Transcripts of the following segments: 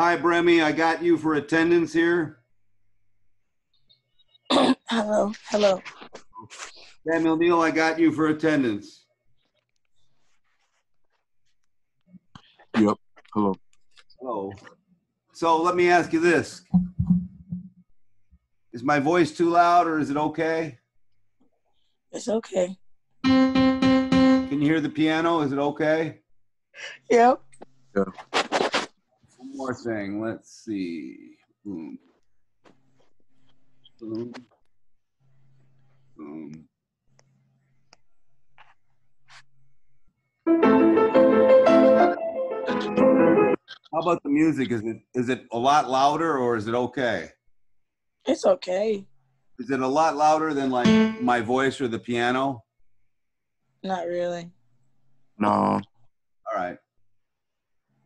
Hi, Bremy. I got you for attendance here. Hello, hello. Samuel Neal, I got you for attendance. Yep. Hello. Hello. So let me ask you this. Is my voice too loud or is it okay? It's okay. Can you hear the piano? Is it okay? Yep. One more thing. Let's see. Boom. Boom. Boom. How about the music? Is it is it a lot louder or is it okay? It's okay. Is it a lot louder than like my voice or the piano? Not really. No. All right.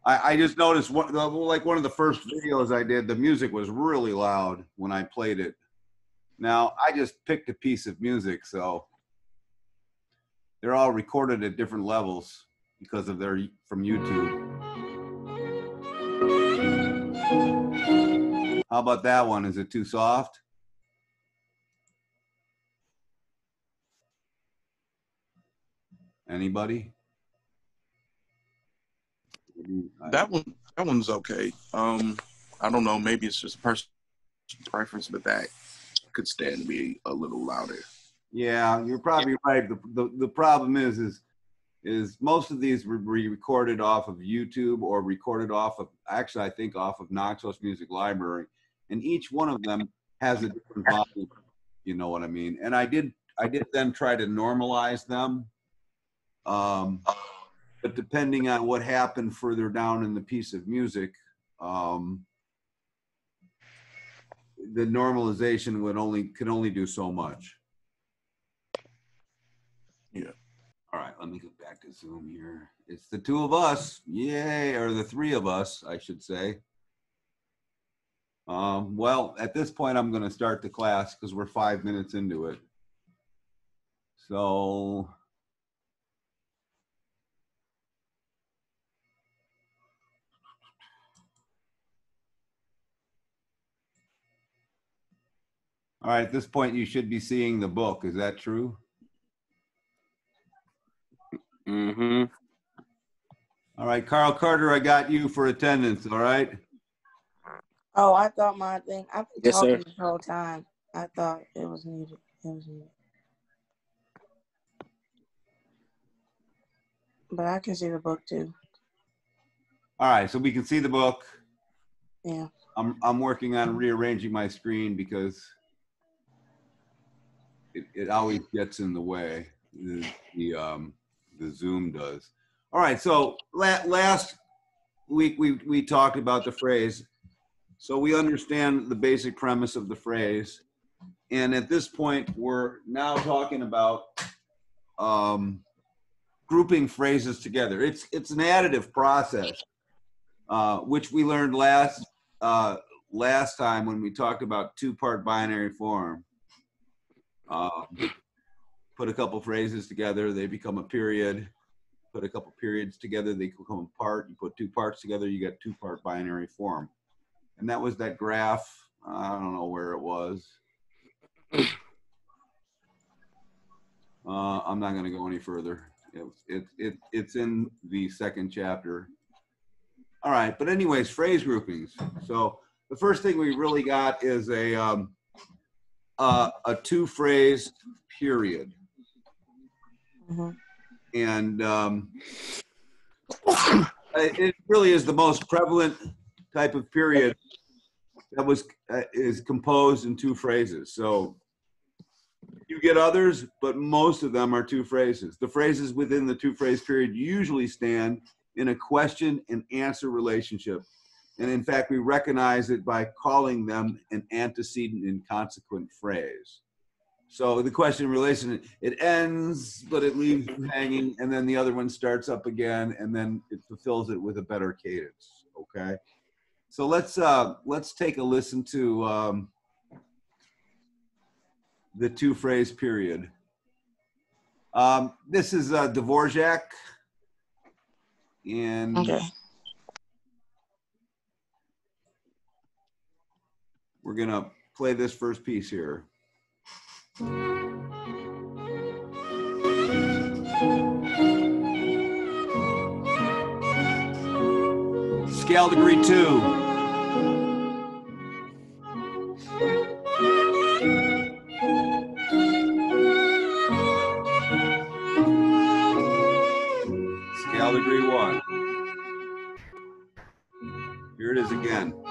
I, I just noticed what like one of the first videos I did, the music was really loud when I played it. Now I just picked a piece of music, so they're all recorded at different levels because of their from YouTube. How about that one? Is it too soft? Anybody? That one that one's okay. Um I don't know, maybe it's just a personal preference, but that could stand to be a little louder. Yeah, you're probably right. The, the, the problem is, is, is most of these were recorded off of YouTube or recorded off of, actually, I think off of Knoxville's Music Library. And each one of them has a different volume. You know what I mean? And I did, I did then try to normalize them. Um, but depending on what happened further down in the piece of music, um, the normalization would only, could only do so much. Yeah. All right, let me go back to Zoom here. It's the two of us, yay, or the three of us, I should say. Um, well, at this point, I'm going to start the class because we're five minutes into it. So. All right, at this point, you should be seeing the book. Is that true? Mm-hmm. All right, Carl Carter, I got you for attendance. All right. Oh, I thought my thing. I've been Yes, talking sir. this whole time. I thought it was muted. It was muted. But I can see the book too. All right, so we can see the book. Yeah. I'm I'm working on rearranging my screen because it, it always gets in the way. The, the um the Zoom does. All right, so la- last week we we talked about the phrase. So we understand the basic premise of the phrase. And at this point, we're now talking about um, grouping phrases together. It's it's an additive process, uh, which we learned last uh, last time when we talked about two-part binary form. Um, put a couple phrases together, they become a period. Put a couple periods together, they become a part. You put two parts together, you get two-part binary form. And that was that graph. I don't know where it was. Uh, I'm not going to go any further. It's it, it, it's in the second chapter. All right, but anyways, phrase groupings. So the first thing we really got is a um, uh, a two phrase period, hmm and um, it it really is the most prevalent type of period that was uh, is composed in two phrases. So you get others, but most of them are two phrases. The phrases within the two phrase period usually stand in a question and answer relationship. And in fact, we recognize it by calling them an antecedent and consequent phrase. So the question in relation, it ends, but it leaves hanging, and then the other one starts up again, and then it fulfills it with a better cadence. Okay. So let's uh, let's take a listen to um, the two phrase period. Um, this is uh, Dvorak, and Okay. We're gonna play this first piece here. Scale degree two. Scale degree one. Here it is again.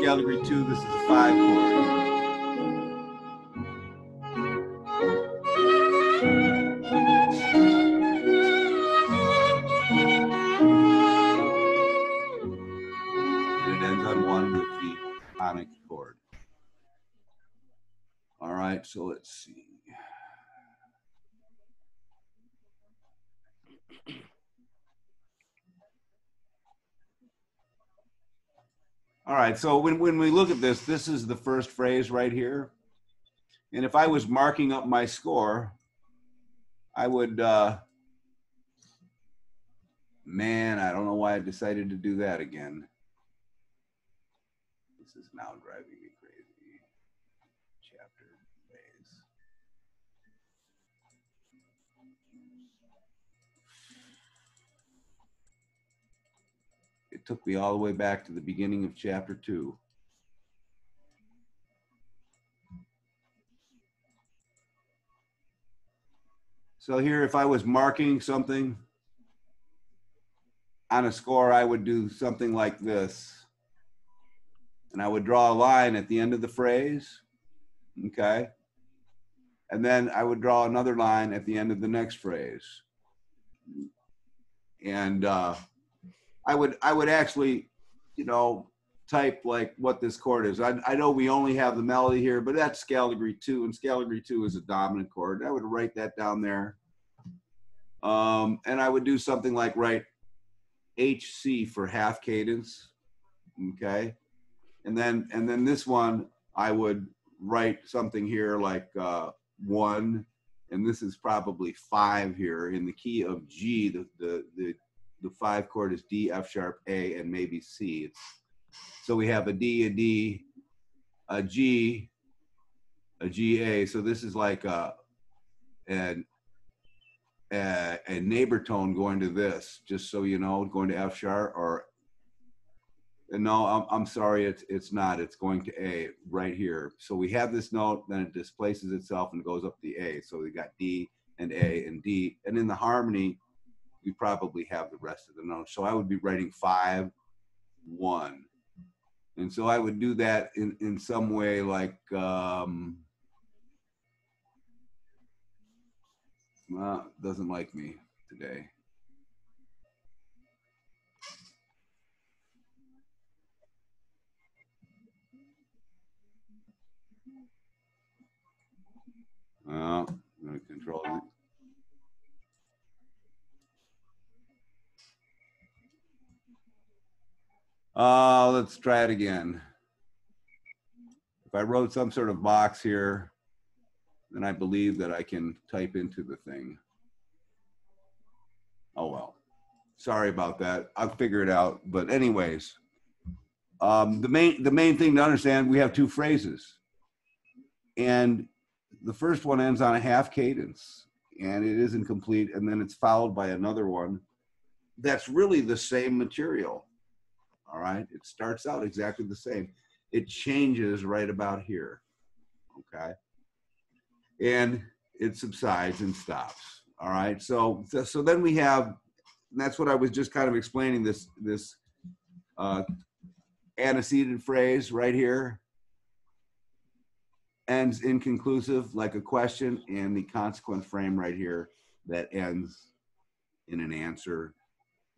Degree two. This is a five chord. All right, so let's see. All right, so when, when we look at this, this is the first phrase right here. And if I was marking up my score, I would, uh, man, I don't know why I decided to do that again. This is now driving took me all the way back to the beginning of chapter two. So here, if I was marking something on a score, I would do something like this. And I would draw a line at the end of the phrase. Okay. And then I would draw another line at the end of the next phrase. And uh, I would I would actually, you know, type like what this chord is. I, I know we only have the melody here, but that's scale degree two, and scale degree two is a dominant chord. I would write that down there. Um, and I would do something like write HC for half cadence. Okay. And then and then this one I would write something here like uh, one, and this is probably five here in the key of G. The the the the five chord is D, F sharp, A, and maybe C. It's, so we have a D, a D, a G, a G, A. So this is like a, an, a, a neighbor tone going to this, just so you know, going to F sharp or, no, I'm, I'm sorry, it's, it's not. It's going to A right here. So we have this note, then it displaces itself and goes up the A. So we got D and A and D. And in the harmony, we probably have the rest of the notes. So I would be writing five, one. And so I would do that in, in some way like, um, well, doesn't like me today. Well, I'm gonna control it. Uh, let's try it again. If I wrote some sort of box here, then I believe that I can type into the thing. Oh well, sorry about that. I'll figure it out. But anyways, um, the main the main thing to understand, we have two phrases, and the first one ends on a half cadence, and it isn't complete, and then it's followed by another one that's really the same material. All right. It starts out exactly the same. It changes right about here. Okay. And it subsides and stops. All right. So, so, then we have, that's what I was just kind of explaining this, this uh, antecedent phrase right here ends inconclusive like a question and the consequent frame right here that ends in an answer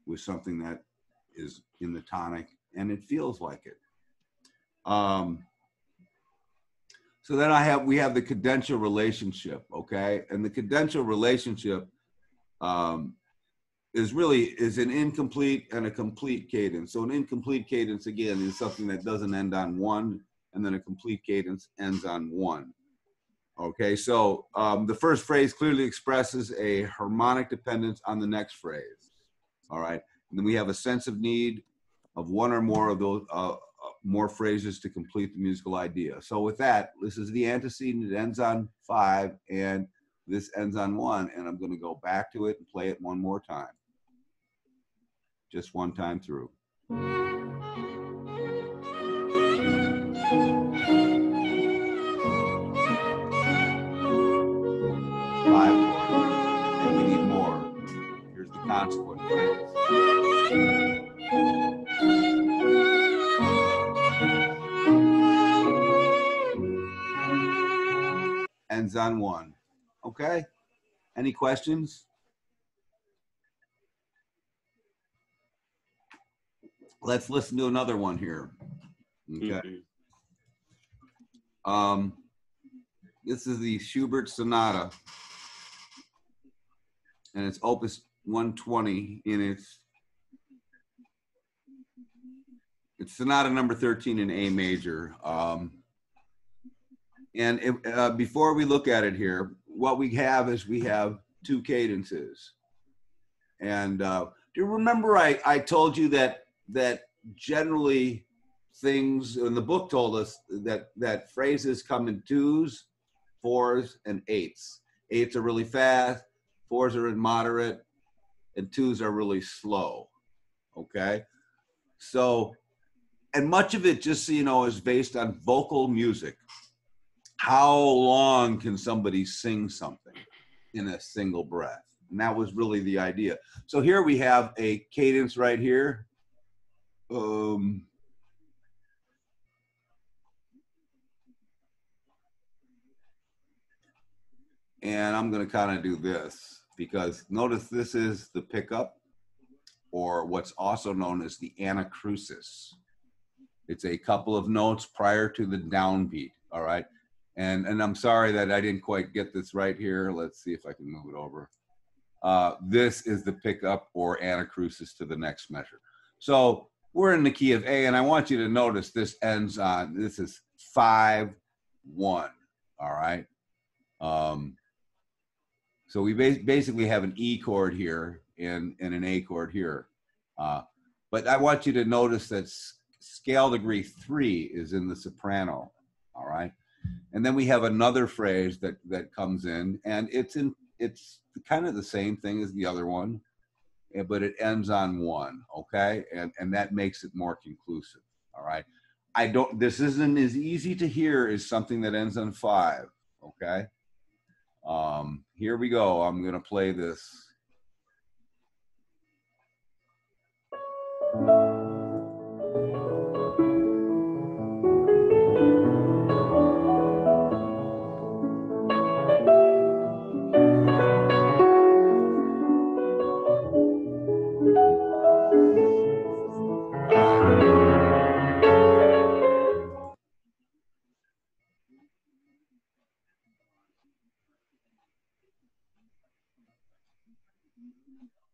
with something that is in the tonic and it feels like it. Um, so then I have, we have the cadential relationship, okay? And the cadential relationship um, is really, is an incomplete and a complete cadence. So an incomplete cadence, again, is something that doesn't end on one and then a complete cadence ends on one. Okay, so um, the first phrase clearly expresses a harmonic dependence on the next phrase. All right. Then we have a sense of need of one or more of those, uh, uh, more phrases to complete the musical idea. So with that, this is the antecedent. It ends on five and this ends on one. And I'm going to go back to it and play it one more time. Just one time through. Five. And we need more. Here's the consequent phrase. Ends on one. Okay? Any questions? Let's listen to another one here. Okay. Mhm. Um, this is the Schubert Sonata. And it's opus 120 in its it's sonata number 13 in A major. Um, and it, uh, before we look at it here, what we have is we have two cadences. And uh, do you remember I, I told you that that generally things in the book told us that that phrases come in twos, fours, and eights. Eights are really fast, fours are in moderate, and twos are really slow. Okay, so and much of it, just so you know, is based on vocal music. How long can somebody sing something in a single breath? And that was really the idea. So here we have a cadence right here. Um, and I'm going to kind of do this because notice this is the pickup or what's also known as the anacrusis. It's a couple of notes prior to the downbeat. All right. And, and I'm sorry that I didn't quite get this right here. Let's see if I can move it over. Uh, this is the pickup or anacrusis to the next measure. So we're in the key of A, and I want you to notice this ends on this is five one. All right. Um, so we ba- basically have an E chord here and, and an A chord here. Uh, but I want you to notice that scale degree three is in the soprano. All right. And then we have another phrase that, that comes in, and it's in it's kind of the same thing as the other one, eh, but it ends on one. Okay. And, and that makes it more conclusive. All right. I don't, this isn't as easy to hear as something that ends on five. Okay. Um, here we go. I'm going to play this.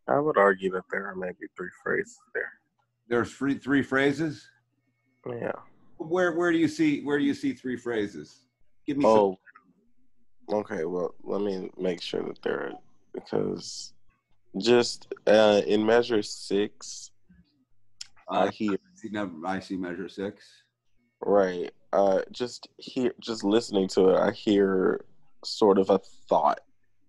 I would argue that there are maybe three phrases there. There's three, three phrases. Yeah. Where, where do you see, where do you see three phrases? Give me some. Oh. Okay. Well, let me make sure that there are because just uh, in measure six, I Uh, hear see number, I see measure six. right. Uh, just hear, just listening to it, I hear sort of a thought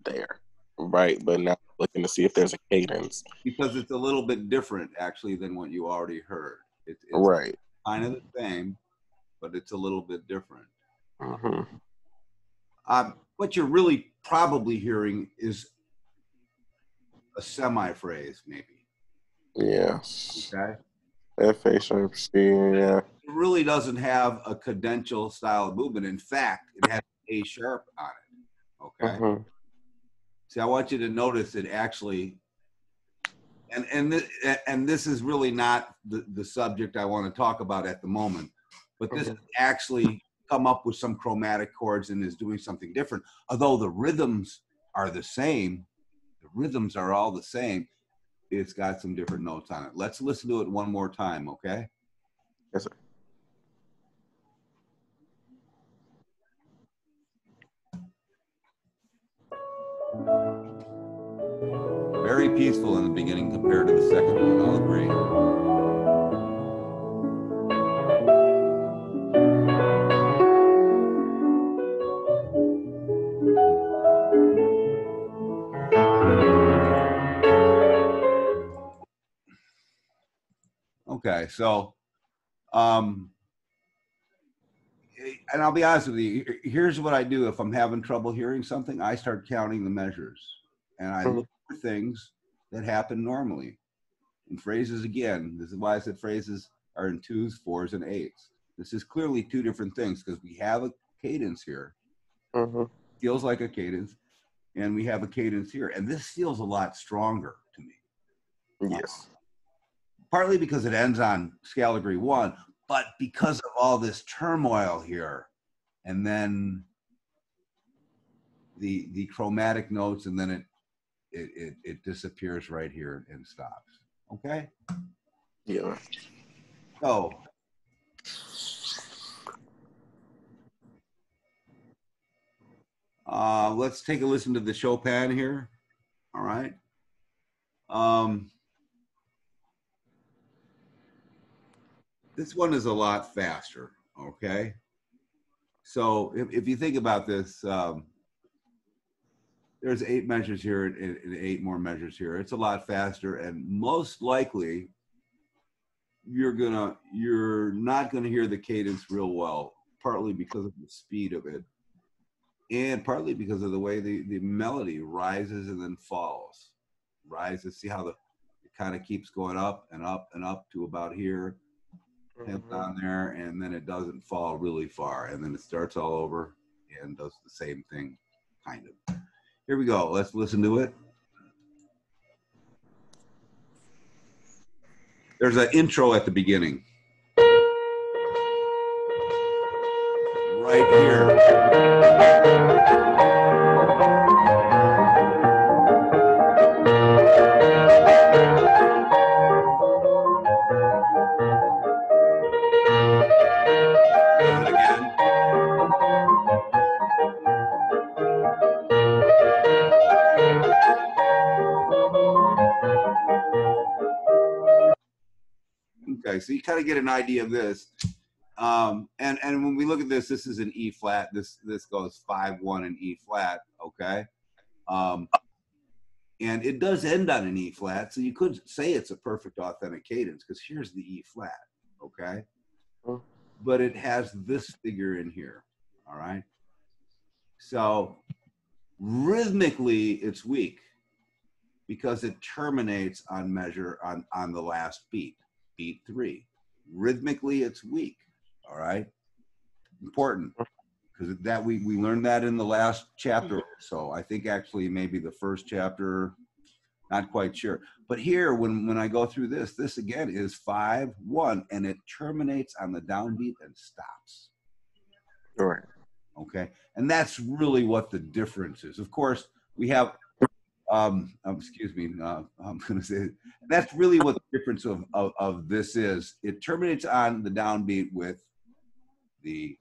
there, right? But now looking to see if there's a cadence, because it's a little bit different actually than what you already heard. It, it's right? kind of the same, but it's a little bit different. hmm Um, what you're really probably hearing is a semi phrase, maybe. Yeah. Okay. F A sharp C. Yeah. It really doesn't have a cadential style of movement. In fact, it has A sharp on it. Okay. Mhm. See, I want you to notice it actually, and and this, and this is really not the, the subject I want to talk about at the moment, but this has actually come up with some chromatic chords and is doing something different. Although the rhythms are the same, the rhythms are all the same. It's got some different notes on it. Let's listen to it one more time, okay? Yes, sir. Very peaceful in the beginning compared to the second one. I'll agree. Okay, so, um, and I'll be honest with you. Here's what I do if I'm having trouble hearing something. I start counting the measures, and I look for things that happen normally. And phrases again. This is why I said phrases are in twos, fours, and eights. This is clearly two different things because we have a cadence here. hmm Feels like a cadence, and we have a cadence here, and this feels a lot stronger to me. Yes. partly because it ends on scale degree one, but because of all this turmoil here, and then the the chromatic notes, and then it it it, it disappears right here and stops. Okay, Yeah. so uh, let's take a listen to the Chopin here. All right. Um, this one is a lot faster. Okay. So if, if you think about this, um, there's eight measures here and, and eight more measures here. It's a lot faster, and most likely, you're gonna you're not gonna hear the cadence real well. Partly because of the speed of it, and partly because of the way the, the melody rises and then falls. Rises. See how the it kind of keeps going up and up and up to about here Mhm. down there, and then it doesn't fall really far, and then it starts all over and does the same thing, kind of. Here we go. Let's listen to it. There's an intro at the beginning. Right here. Okay, so you kind of get an idea of this. Um, and and when we look at this, this is an E flat. This this goes five one in E flat. Okay, um, and it does end on an E flat, so you could say it's a perfect authentic cadence because here's the E flat. Okay, Mhm. but it has this figure in here. All right, so rhythmically it's weak because it terminates on measure on on the last beat beat three. Rhythmically, it's weak. All right, important because that we we learned that in the last chapter. Hmm. So I think actually maybe the first chapter, not quite sure. But here, when when I go through this, this again is five one, and it terminates on the downbeat and stops. Right. Okay, and that's really what the difference is. Of course, we have um, um, excuse me, uh, I'm going to say that's really what the difference of, of, of this is. It terminates on the downbeat with the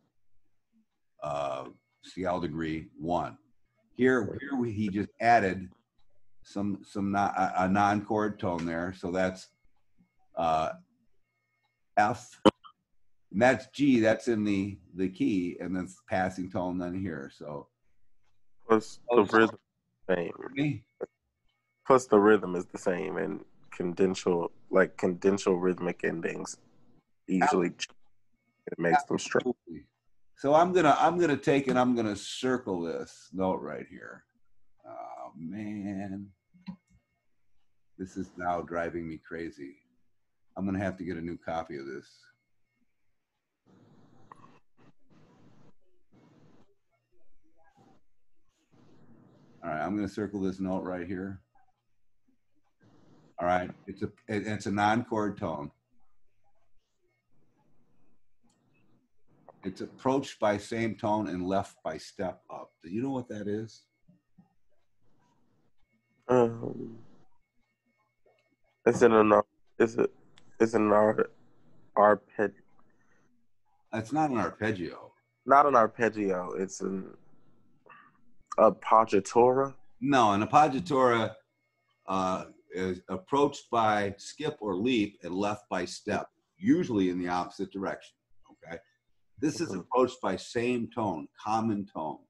uh, scale degree one. Here, here we, he just added some some non, a, a non-chord tone there, so that's uh, F. And that's G. That's in the the key, and then passing tone then here. So Plus Oh, the rhythm same. me. Plus the rhythm is the same and cadential like cadential rhythmic endings usually it makes them strong. So I'm gonna I'm gonna take and I'm gonna circle this note right here. Oh man, this is now driving me crazy. I'm gonna have to get a new copy of this. All right, I'm gonna circle this note right here. All right, it's a it- it's a non-chord tone. It's approached by same tone and left by step up. Do you know what that is? Um, it's in an is it it's an ar- arpeg It's not an arpeggio. not an arpeggio, it's an A appoggiatura. No, an appoggiatura uh, is approached by skip or leap and left by step, usually in the opposite direction. Okay. This is Mhm. approached by same tone, common tone.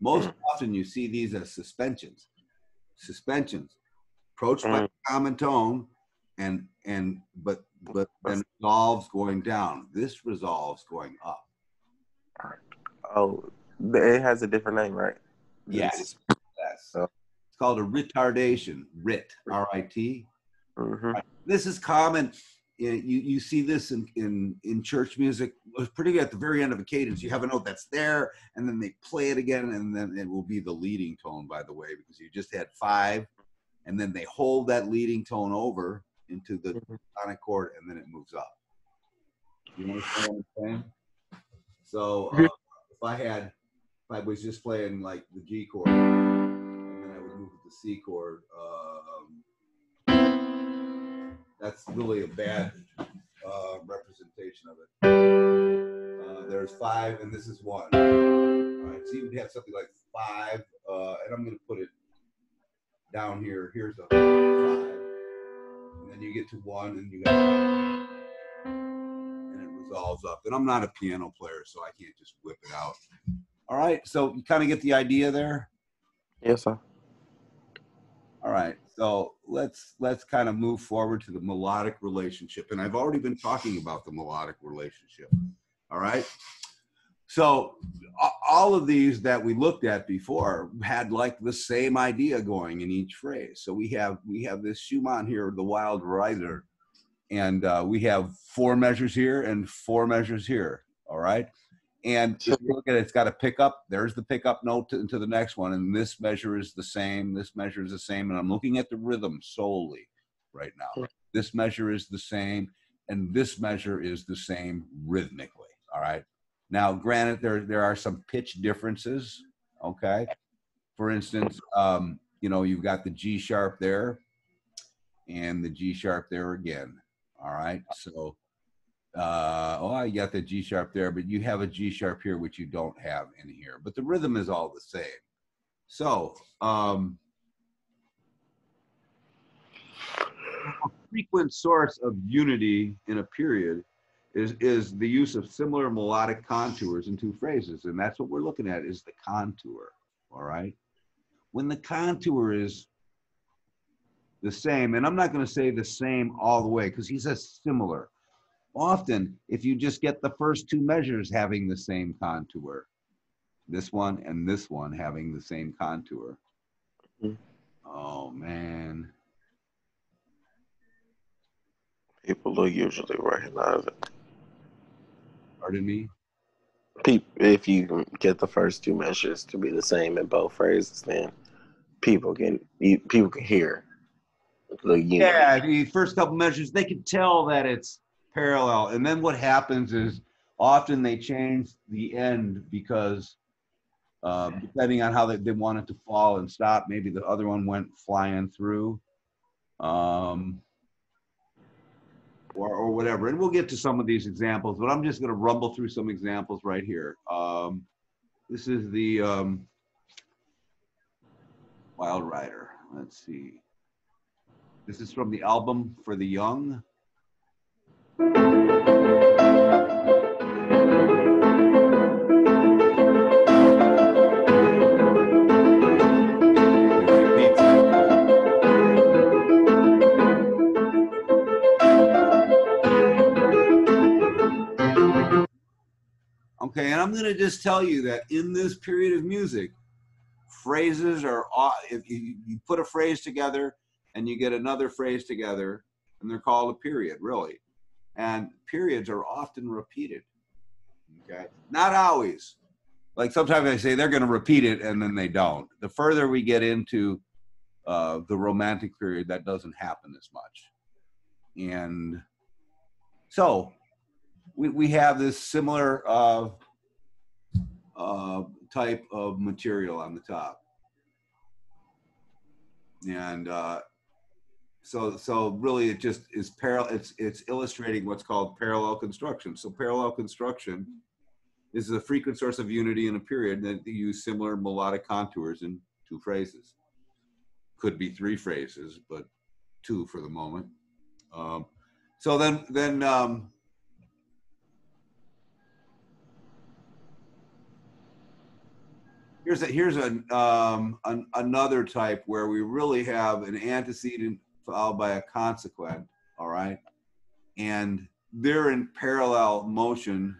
Most Mhm. often you see these as suspensions. Suspensions approached by Mhm. common tone and and but but then resolves going down. This resolves going up. Oh, it has a different name, right? Yes. Yes. Oh. It's called a retardation. Rit. R-I-T. hmm This is common. You, you see this in, in, in church music, particularly at the very end of a cadence. You have a note that's there, and then they play it again, and then it will be the leading tone, by the way, because you just had five, and then they hold that leading tone over into the Mhm. tonic chord, and then it moves up. You understand what I'm saying? So uh, if I had, if I was just playing like the G chord, the C chord, um, that's really a bad uh, representation of it. Uh, there's five, and this is one. All right, so you would have something like five, uh, and I'm going to put it down here. Here's a five, and then you get to one, and you got, and it resolves up. And I'm not a piano player, so I can't just whip it out. All right, so you kind of get the idea there. Yes, sir. All right, so let's let's kind of move forward to the melodic relationship, and I've already been talking about the melodic relationship. All right, so all of these that we looked at before had like the same idea going in each phrase. So we have we have this Schumann here, the Wild Rider, and uh, we have four measures here and four measures here. All right. And if you look at it, it's got a pickup. There's the pickup note to, to the next one. And this measure is the same. This measure is the same. And I'm looking at the rhythm solely right now. This measure is the same. And this measure is the same rhythmically. All right. Now, granted, there, there are some pitch differences. Okay. For instance, um, you know, you've got the G sharp there and the G sharp there again. All right. So, uh, oh, I got the G sharp there, but you have a G sharp here, which you don't have in here. But the rhythm is all the same. So, um, a frequent source of unity in a period is is the use of similar melodic contours in two phrases, and that's what we're looking at is the contour. All right. When the contour is the same, and I'm not going to say the same all the way because he says similar. Often, if you just get the first two measures having the same contour, this one and this one having the same contour. Mhm. Oh man. People will usually recognize it. Pardon me? If you get the first two measures to be the same in both phrases, then people can people can hear the unity. Yeah, the first couple measures, they can tell that it's parallel. And then what happens is often they change the end because uh, depending on how they, they want it to fall and stop, maybe the other one went flying through. Um, or, or whatever. And we'll get to some of these examples, but I'm just going to rumble through some examples right here. Um, this is the um, Wild Rider. Let's see. This is from the album For the Young. Okay, and I'm going to just tell you that in this period of music, phrases are if you put a phrase together and you get another phrase together, and they're called a period, really. And periods are often repeated. Okay, not always. Like sometimes I say they're going to repeat it, and then they don't. The further we get into uh, the romantic period, that doesn't happen as much. And so we, we have this similar uh, uh, type of material on the top. And uh, so, so really it just is parallel, it's, it's illustrating what's called parallel construction. So parallel construction is a frequent source of unity in a period that you use similar melodic contours in two phrases. could be three phrases, but two for the moment. Um, so then, then, um, here's a, here's a, um, an, another type where we really have an antecedent followed by a consequent, all right? And they're in parallel motion.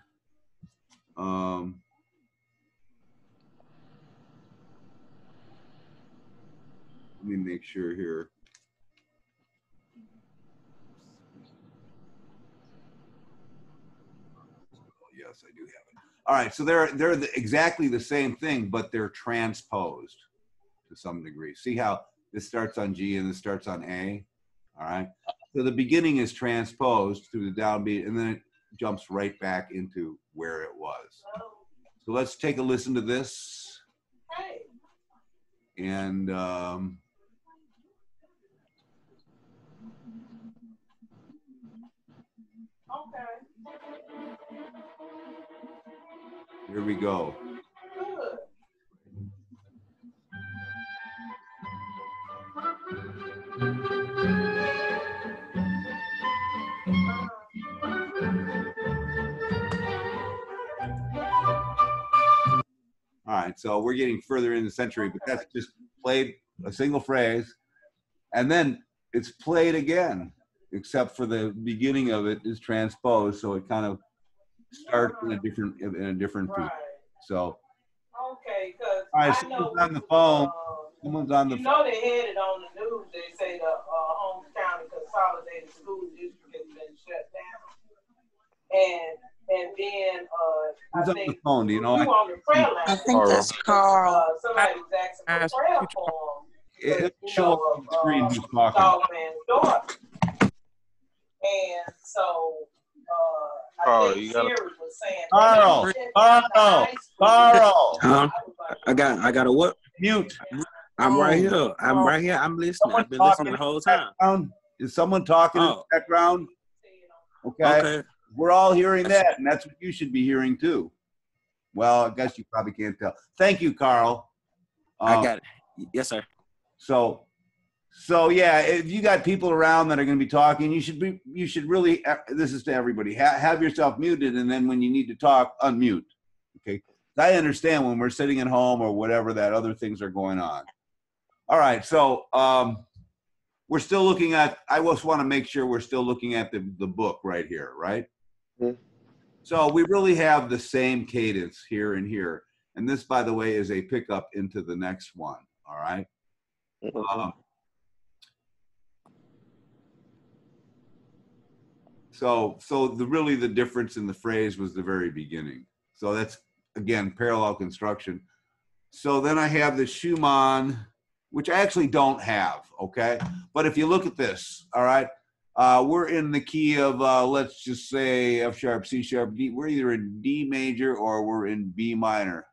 Um, let me make sure here. Yes, I do have it. All right, so they're they're the, exactly the same thing, but they're transposed to some degree. See how this starts on G and this starts on A. All right. So the beginning is transposed through the downbeat, and then it jumps right back into where it was. So let's take a listen to this. And um, here we go. All right, so we're getting further in the century, but that's just played a single phrase, and then it's played again, except for the beginning of it is transposed, so it kind of starts in a different in a different. Right. So Okay, because All right, someone's on the phone. uh, someone's on the You know they had it on the news. They say the uh, Holmes County Consolidated School District has been shut down, and and then uh, who's I on the think phone? Do you know? you on the prayer I think that's Carl. Uh, somebody was asking Ask- for prayer for him. It it'll show up on the screen who's talking. Solomon daughter. And so, uh, I Oh, think you gotta- Sherry was saying. Carl, Carl, down the high school. Carl, Huh? I was like, I got I got a what? mute. I'm right Oh, here. I'm oh. right here. I'm listening. Someone I've been listening the whole time. Is someone talking in the Oh. background? Okay. Okay. We're all hearing that, and that's what you should be hearing too. Well, I guess you probably can't tell. Thank you, Carl. I Um, got it. Yes, sir. So, so yeah, if you got people around that are going to be talking, you should be, you should really. uh, This is to everybody. Ha- have yourself muted, and then when you need to talk, unmute. Okay. I understand when we're sitting at home or whatever that other things are going on. All right. So, um, we're still looking at. I just want to make sure we're still looking at the the book right here, right? Mhm. So we really have the same cadence here and here. And this, by the way, is a pickup into the next one. All right. Um, so, so the really the difference in the phrase was the very beginning. So that's again parallel construction. So then I have the Schumann, which I actually don't have. Okay, but if you look at this, all right, uh, we're in the key of uh, let's just say F sharp, C sharp, D. We're either in D major or we're in B minor.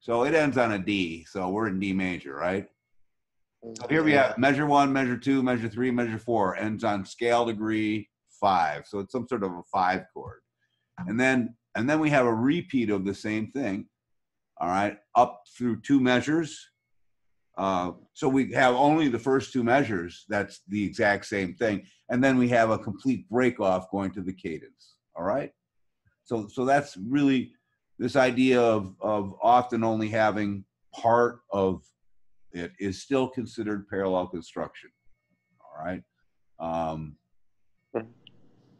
So it ends on a D. So we're in D major, right? So here we have measure one, measure two, measure three, measure four, ends on scale degree five. So it's some sort of a five chord. And then and then we have a repeat of the same thing. All right, up through two measures. Uh, so we have only the first two measures. That's the exact same thing. And then we have a complete break off going to the cadence. All right. So so that's really this idea of of often only having part of it is still considered parallel construction. All right. Um, Mhm.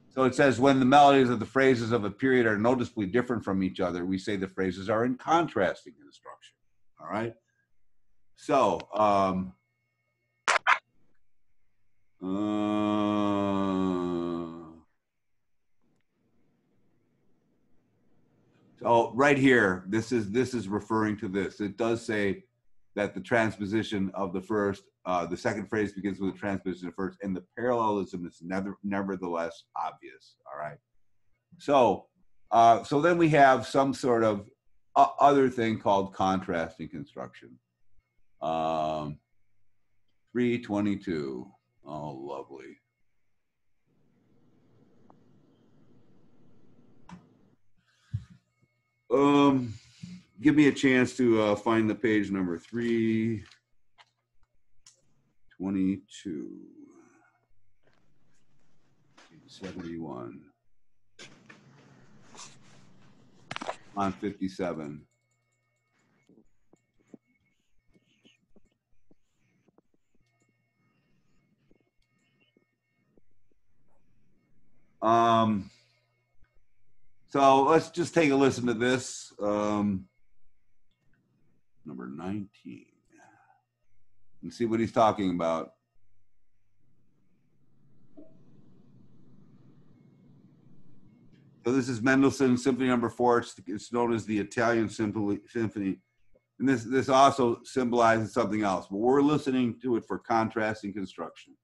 so it says when the melodies of the phrases of a period are noticeably different from each other, we say the phrases are in contrasting construction. All right. So, um, uh, so right here, this is this is referring to this. It does say that the transposition of the first, uh, the second phrase begins with the transposition of first, and the parallelism is never, nevertheless obvious. All right. So, uh, so then we have some sort of other thing called contrasting construction. Um, 322. Oh, lovely. Um, give me a chance to uh, find the page number three. 22. 71. On 57. Um, so let's just take a listen to this. Um, number 19 and see what he's talking about. So this is Mendelssohn Symphony Number Four. It's, it's known as the Italian Symphony. Symphony, and this this also symbolizes something else. But we're listening to it for contrast and construction.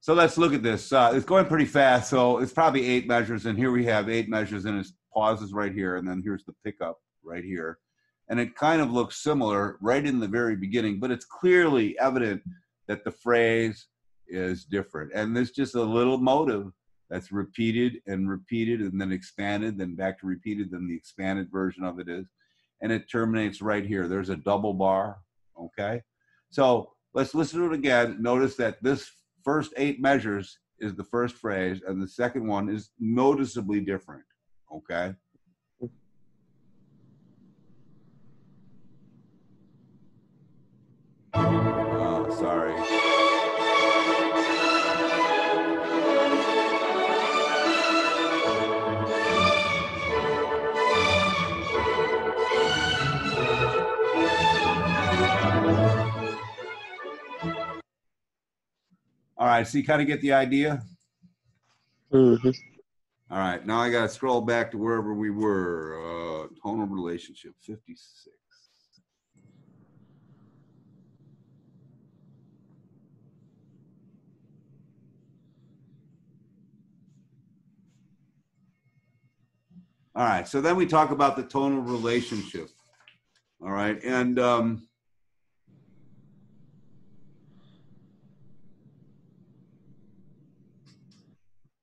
So let's look at this. Uh, it's going pretty fast, so it's probably eight measures, and here we have eight measures, and it pauses right here, and then here's the pickup right here, and it kind of looks similar right in the very beginning, but it's clearly evident that the phrase is different, and there's just a little motive that's repeated and repeated, and then expanded, then back to repeated, then the expanded version of it is, and it terminates right here. There's a double bar, okay? So let's listen to it again. Notice that this first eight measures is the first phrase, and the second one is noticeably different. Okay. Uh, sorry. Right, so you kind of get the idea? Mhm. All right, now I got to scroll back to wherever we were. Uh, tonal relationship 56. All right, so then we talk about the tonal relationship. All right, and um,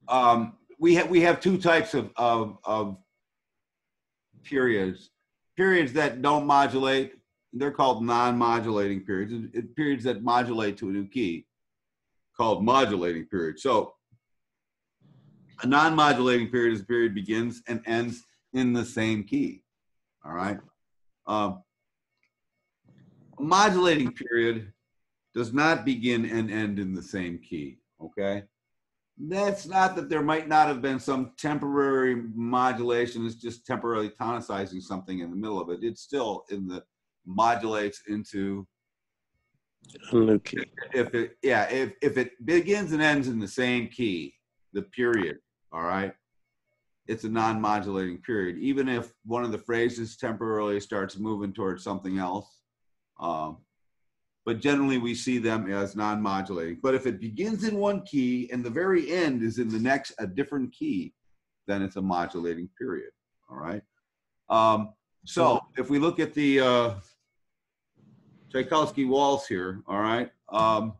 um, we have we have two types of, of of periods. Periods that don't modulate, they're called non-modulating periods. and Periods that modulate to a new key, called modulating periods. So a non-modulating period is a period begins and ends in the same key. All right. Um, a modulating period does not begin and end in the same key. Okay. That's not that there might not have been some temporary modulation. It's just temporarily tonicizing something in the middle of it. It's still in the modulates into key. if it yeah if if it begins and ends in the same key, the period. All right. It's a non-modulating period, even if one of the phrases temporarily starts moving towards something else. Um, but generally we see them as non-modulating. But if it begins in one key and the very end is in the next a different key, then it's a modulating period. All right. Um, so if we look at the uh, Tchaikovsky waltz here, all right. Um,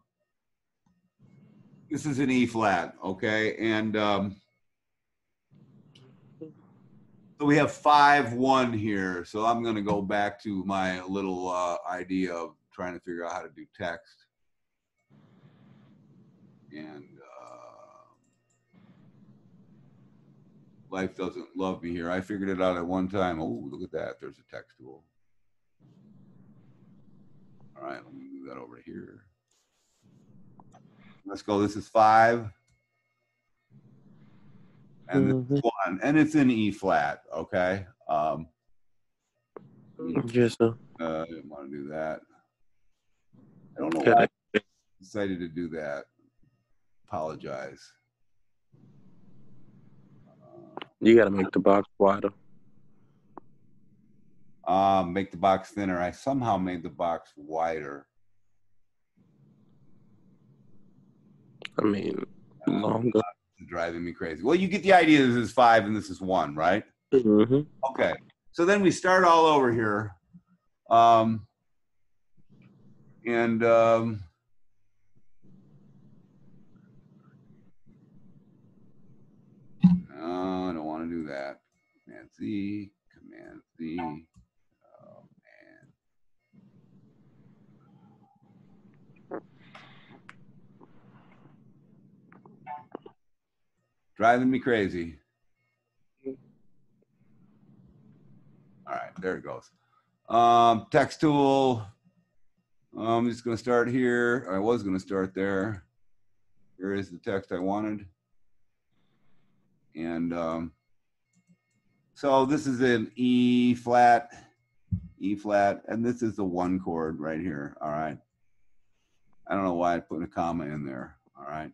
this is an E flat, okay, and um, so we have five one here. So I'm going to go back to my little uh, idea of trying to figure out how to do text. And uh, life doesn't love me here. I figured it out at one time. Oh, look at that. There's a text tool. All right, let me move that over here. Let's go. This is five. And this is one. And it's in E flat, okay? Um, Yes, sir. uh, I didn't want to do that. I don't know why I decided to do that. Apologize. You gotta make the box wider. Um, make the box thinner. I somehow made the box wider. I mean, longer. It's driving me crazy. Well, you get the idea. This is five and this is one, right? hmm Okay, so then we start all over here. Um, and um, no, I don't want to do that. Command Z, Command Z. Oh man. Driving me crazy. All right, there it goes. Um, text tool. I'm just gonna start here. I was gonna start there. Here is the text I wanted. And um, so this is an E flat, E flat, and this is the one chord right here. All right. I don't know why I put a comma in there. All right.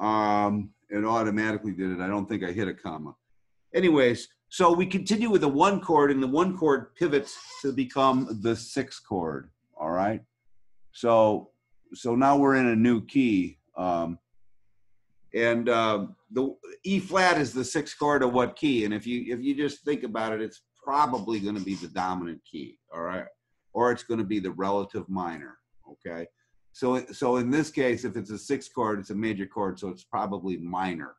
Um, it automatically did it. I don't think I hit a comma. Anyways, so we continue with the one chord, and the one chord pivots to become the six chord. So so now we're in a new key. Um, and uh, the E flat is the sixth chord of what key? And if you if you just think about it, it's probably going to be the dominant key. All right, or it's going to be the relative minor. Okay. So so in this case, if it's a sixth chord, it's a major chord, so it's probably minor.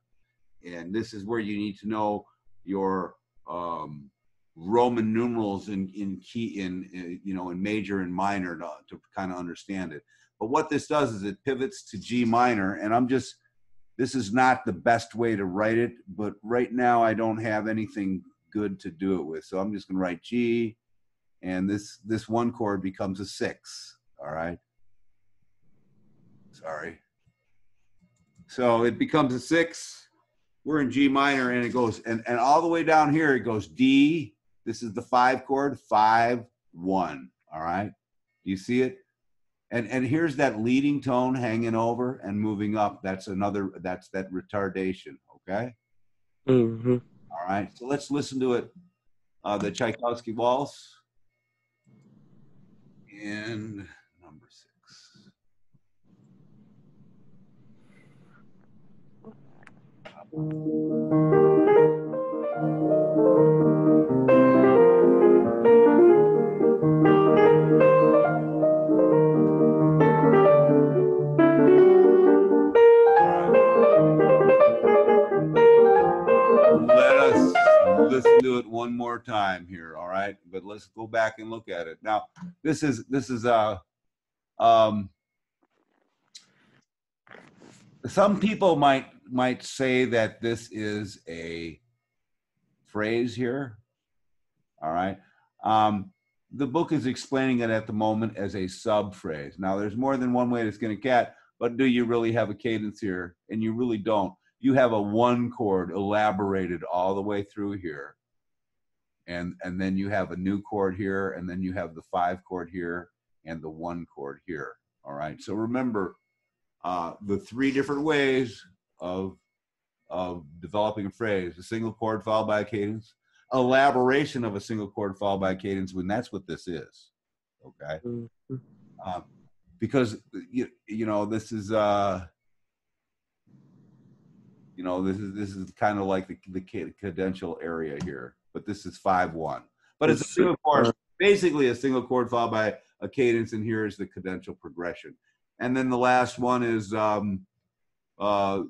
And this is where you need to know your um, Roman numerals in in key in, in you know in major and minor to, to kind of understand it. But what this does is it pivots to G minor, and I'm just this is not the best way to write it, but right now I don't have anything good to do it with, so I'm just going to write G, and this this one chord becomes a six. All right. Sorry. So it becomes a six. We're in G minor, and it goes and and all the way down here it goes D. This is the five chord, five one. All right. Do you see it? And and here's that leading tone hanging over and moving up. That's another. That's that retardation. Okay. hmm All right. So let's listen to it. Uh, the Tchaikovsky waltz. And number six. Let listen to it one more time here, all right? But let's go back and look at it. Now, this is this is uh um some people might might say that this is a phrase here. All right. Um, the book is explaining it at the moment as a sub phrase. Now, there's more than one way to skin a cat, but do you really have a cadence here? And you really don't. You have a one chord elaborated all the way through here. And, and then you have a new chord here, and then you have the five chord here, and the one chord here. All right. So remember uh, the three different ways of, of developing a phrase a single chord followed by a cadence, elaboration of a single chord followed by a cadence, when that's what this is. Okay. Um, because you, you know this is uh you know this is this is kind of like the, the cadential area here but this is five one. But it's a single chord basically a single chord followed by a cadence and here is the cadential progression. And then the last one is um uh,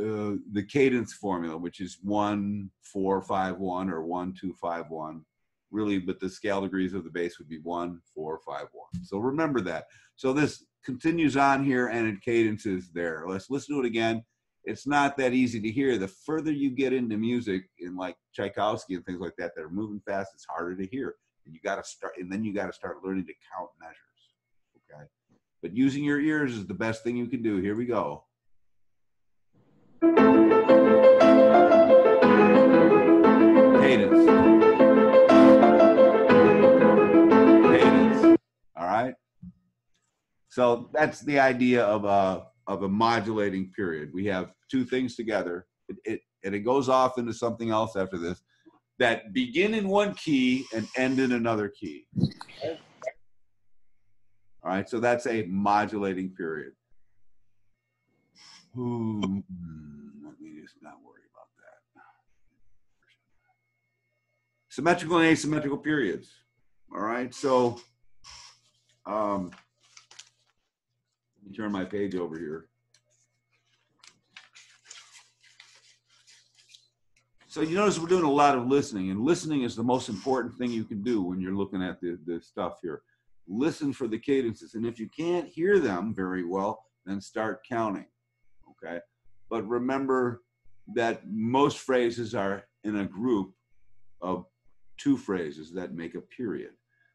uh the cadence formula which is one four five one or one two five one. Really but the scale degrees of the bass would be one four five one. So remember that. So this continues on here and it cadences there. Let's listen to it again. It's not that easy to hear. The further you get into music in like Tchaikovsky and things like that that are moving fast, it's harder to hear. And you got to start, and then you got to start learning to count measures. Okay. But using your ears is the best thing you can do. Here we go. Cadence. Cadence. All right. So that's the idea of a of a modulating period. We have two things together. It, it and it goes off into something else after this that begin in one key and end in another key. All right, so that's a modulating period. Hmm, let me just not worry about that. symmetrical and asymmetrical periods. All right, so um, me turn my page over here. So you notice we're doing a lot of listening, and listening is the most important thing you can do when you're looking at the, the stuff here. Listen for the cadences, and if you can't hear them very well, then start counting. Okay, but remember that most phrases are in a group of two phrases that make a period.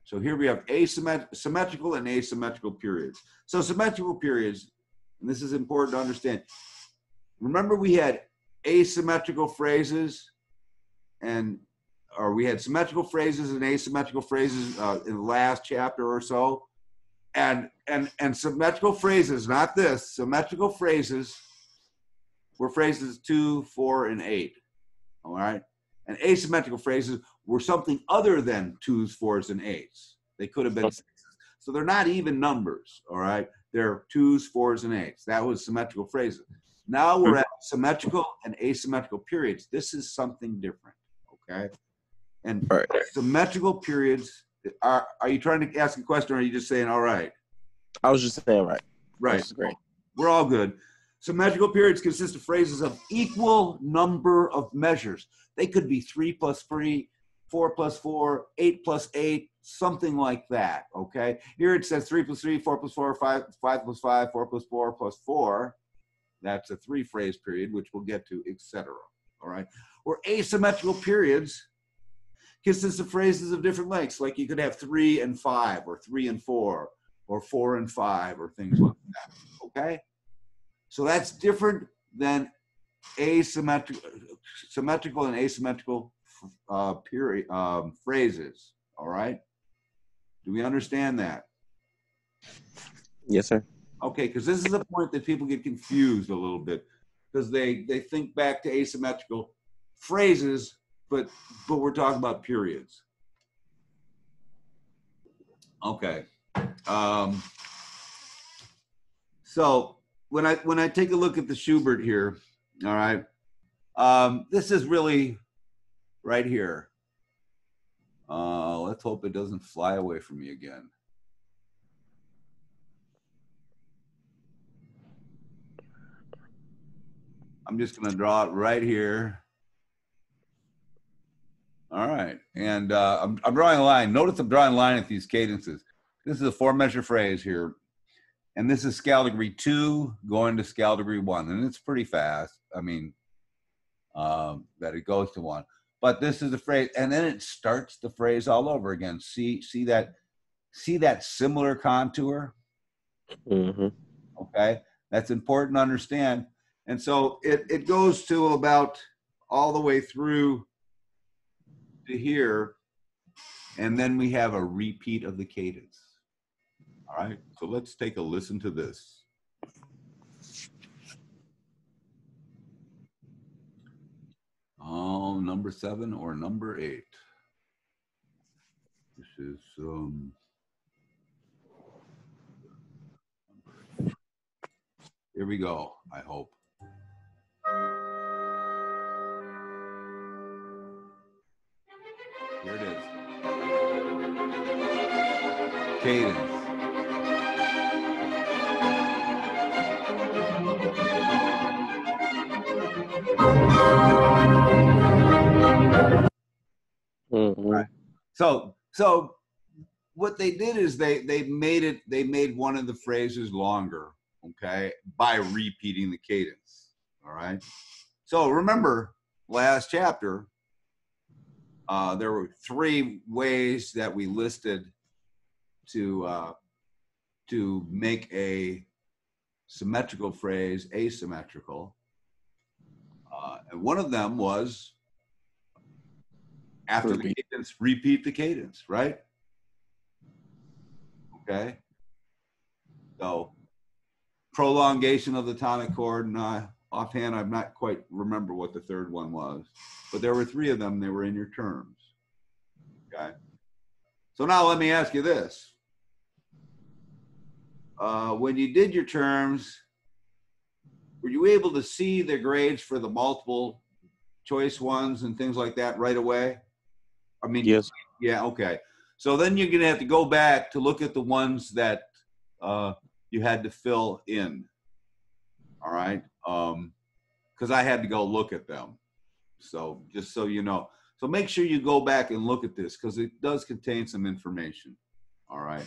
So here we have asymmet- symmetrical and asymmetrical periods. So symmetrical periods, and this is important to understand. Remember we had asymmetrical phrases and or we had symmetrical phrases and asymmetrical phrases uh, in the last chapter or so and and and symmetrical phrases not this symmetrical phrases were phrases two four and eight all right and asymmetrical phrases were something other than twos fours and eights they could have been sixes so they're not even numbers all right they're twos fours and eights that was symmetrical phrases now we're mm-hmm. at symmetrical and asymmetrical periods. This is something different, okay? And Right. symmetrical periods, are, are you trying to ask a question or are you just saying, all right? I was just saying right. Right, great. we're all good. Symmetrical periods consist of phrases of equal number of measures. They could be three plus three, four plus four, eight plus eight, something like that, okay? Here it says three plus three, four plus four, five, five plus five, four plus four plus four. That's a three phrase period, which we'll get to, etc. All right. Or asymmetrical periods consist of phrases of different lengths, like you could have three and five, or three and four, or four and five, or things like that. Okay. So that's different than asymmetrical, symmetrical and asymmetrical uh, period um, phrases. All right. Do we understand that? Yes, sir. Okay, because this is a point that people get confused a little bit because they they think back to asymmetrical phrases, but but we're talking about periods. Okay. Um, so when I when I take a look at the Schubert here, all right, um, this is really right here. Uh, let's hope it doesn't fly away from me again. I'm just going to draw it right here. All right. And uh, I'm, I'm drawing a line. Notice I'm drawing a line at these cadences. This is a four measure phrase here. And this is scale degree two going to scale degree one. And it's pretty fast. I mean, um, that it goes to one. But this is the phrase. And then it starts the phrase all over again. See, see that, see that similar contour? Mm-hmm. Okay. That's important to understand. And so it, it goes to about all the way through to here. And then we have a repeat of the cadence. All right. So let's take a listen to this. Oh, number seven or number eight. This is um Here we go, I hope. Here it is. Cadence. So, so what they did is they they made it they made one of the phrases longer, okay, by repeating the cadence. All right. So remember last chapter, uh, there were three ways that we listed to uh, to make a symmetrical phrase asymmetrical, uh, and one of them was after the cadence, repeat the cadence, right? Okay. So prolongation of the tonic chord, and uh, offhand, I'm not quite remember what the third one was, but there were three of them. They were in your terms. Okay. So now let me ask you this: uh, When you did your terms, were you able to see the grades for the multiple choice ones and things like that right away? I mean, Yes. yeah, okay. So then you're gonna have to go back to look at the ones that uh, you had to fill in. All right, because I had to go look at them. So just so you know, so make sure you go back and look at this because it does contain some information. All right.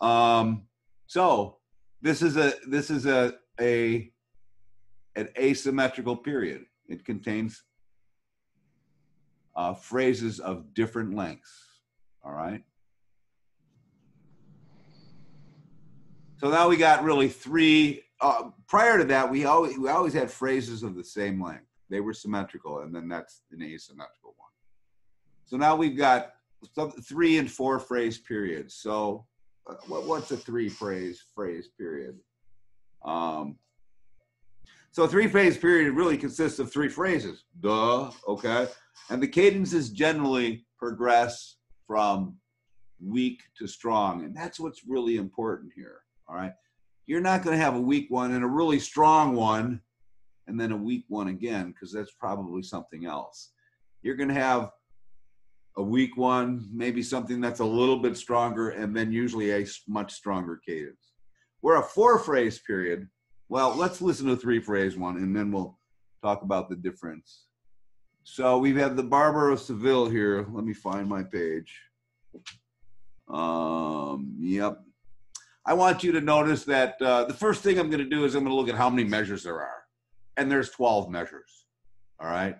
Um, so this is a this is a a an asymmetrical period. It contains uh, phrases of different lengths. All right. So now we got really three. Uh, prior to that, we always we always had phrases of the same length. They were symmetrical, and then that's an asymmetrical one. So now we've got some, three and four phrase periods. So uh, what, what's a three phrase phrase period? Um, so a three phase period really consists of three phrases. Duh. Okay. And the cadences generally progress from weak to strong. And that's what's really important here. All right. You're not going to have a weak one and a really strong one and then a weak one again, because that's probably something else. You're going to have a weak one, maybe something that's a little bit stronger, and then usually a much stronger cadence. Where a four phrase period, well, let's listen to three phrase one and then we'll talk about the difference. So we have the Barber of Seville here. Let me find my page. Um, yep. I want you to notice that uh, the first thing I'm going to do is I'm going to look at how many measures there are. And there's 12 measures. All right.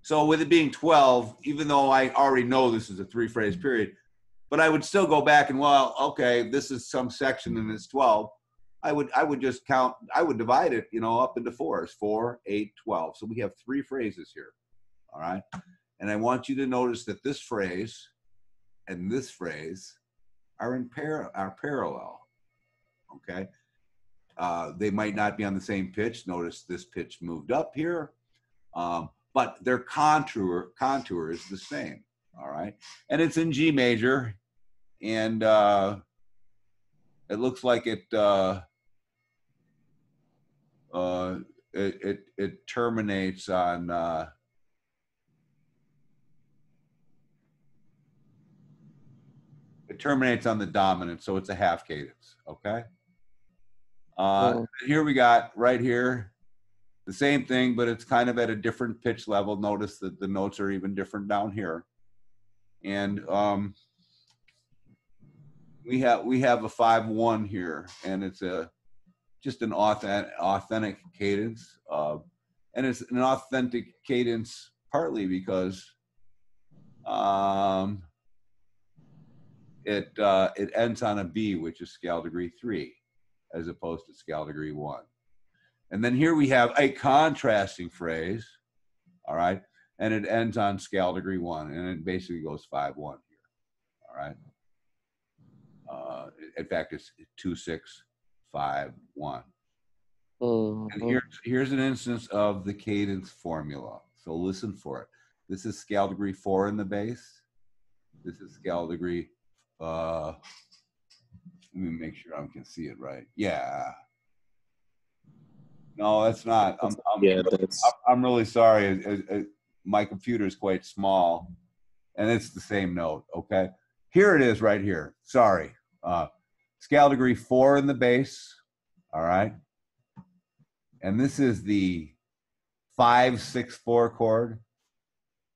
So with it being 12, even though I already know this is a three phrase period, but I would still go back and well, okay, this is some section and it's 12. I would I would just count, I would divide it, you know, up into fours, four, eight, twelve. So we have three phrases here. All right. And I want you to notice that this phrase and this phrase are in par- are parallel. Okay. Uh, they might not be on the same pitch. Notice this pitch moved up here, um, but their contour contour is the same. All right, and it's in G major, and uh, it looks like it, uh, uh, it it it terminates on. Uh, it terminates on the dominant, so it's a half cadence. Okay. Uh, Oh. Here we got right here the same thing, but it's kind of at a different pitch level. Notice that the notes are even different down here, and um, we have we have a five one here, and it's a just an authentic authentic cadence, uh, and it's an authentic cadence partly because um, it uh, it ends on a B, which is scale degree three, as opposed to scale degree one. And then here we have a contrasting phrase, all right, and it ends on scale degree one, and it basically goes five one here, all right. Uh, in fact, it's two six five one. And Mhm. here's here's an instance of the cadence formula. So listen for it. This is scale degree four in the bass. This is scale degree. Uh, let me make sure I can see it right. Yeah. No, that's not. I'm, I'm, Yeah, that's I'm really sorry. It- it- my computer is quite small, and it's the same note. Okay, here it is right here. Sorry. Uh, scale degree four in the bass. All right, and this is the five six four chord,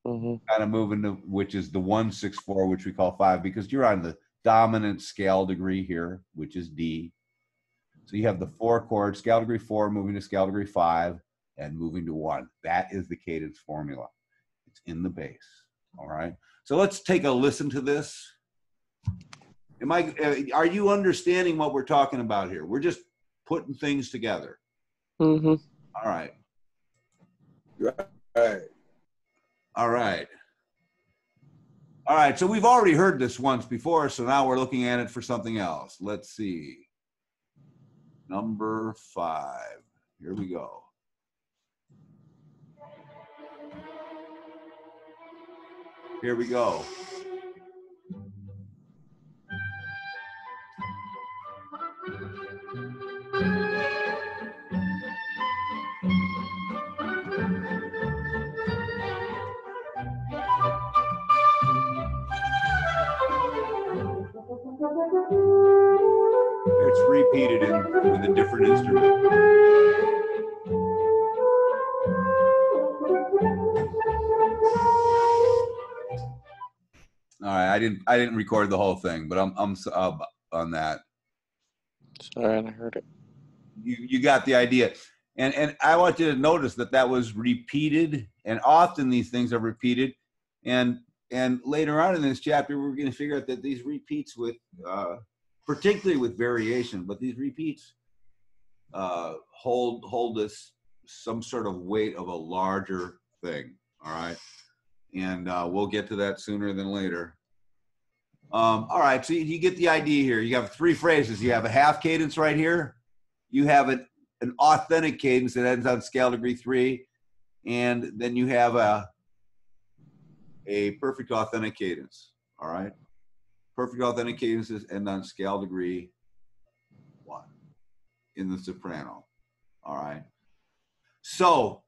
mhm. kind of moving to which is the one six four, which we call five, because you're on the dominant scale degree here, which is D. So you have the four chord, scale degree four, moving to scale degree five, and moving to one. That is the cadence formula. It's in the bass. All right. So let's take a listen to this. Am I? uh, Are you understanding what we're talking about here? We're just putting things together. Mhm. All right. Right. All right. All right. So we've already heard this once before. So now we're looking at it for something else. Let's see. Number five. Here we go. Here we go. It's repeated in, with a different instrument. All right, I didn't I didn't record the whole thing, but I'm I'm uh, on that. Sorry, I heard it. You you got the idea, and and I want you to notice that that was repeated, and often these things are repeated, and and later on in this chapter we're going to figure out that these repeats with, uh, particularly with variation, but these repeats uh, hold hold us some sort of weight of a larger thing. All right, and uh, we'll get to that sooner than later. Um, all right, so you, you get the idea here. You have three phrases. You have a half cadence right here. You have an, an authentic cadence that ends on scale degree three, and then you have a a perfect authentic cadence. All right, perfect authentic cadences end on scale degree one in the soprano. All right, so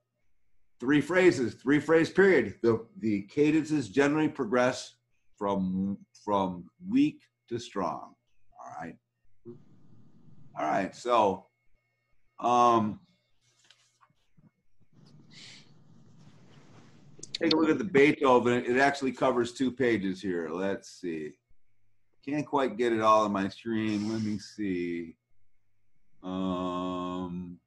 three phrases, three phrase period. The the cadences generally progress from from weak to strong. All right. All right. So, um, take a look at the Beethoven. It actually covers two pages here. Let's see. Can't quite get it all on my screen. Let me see. Um,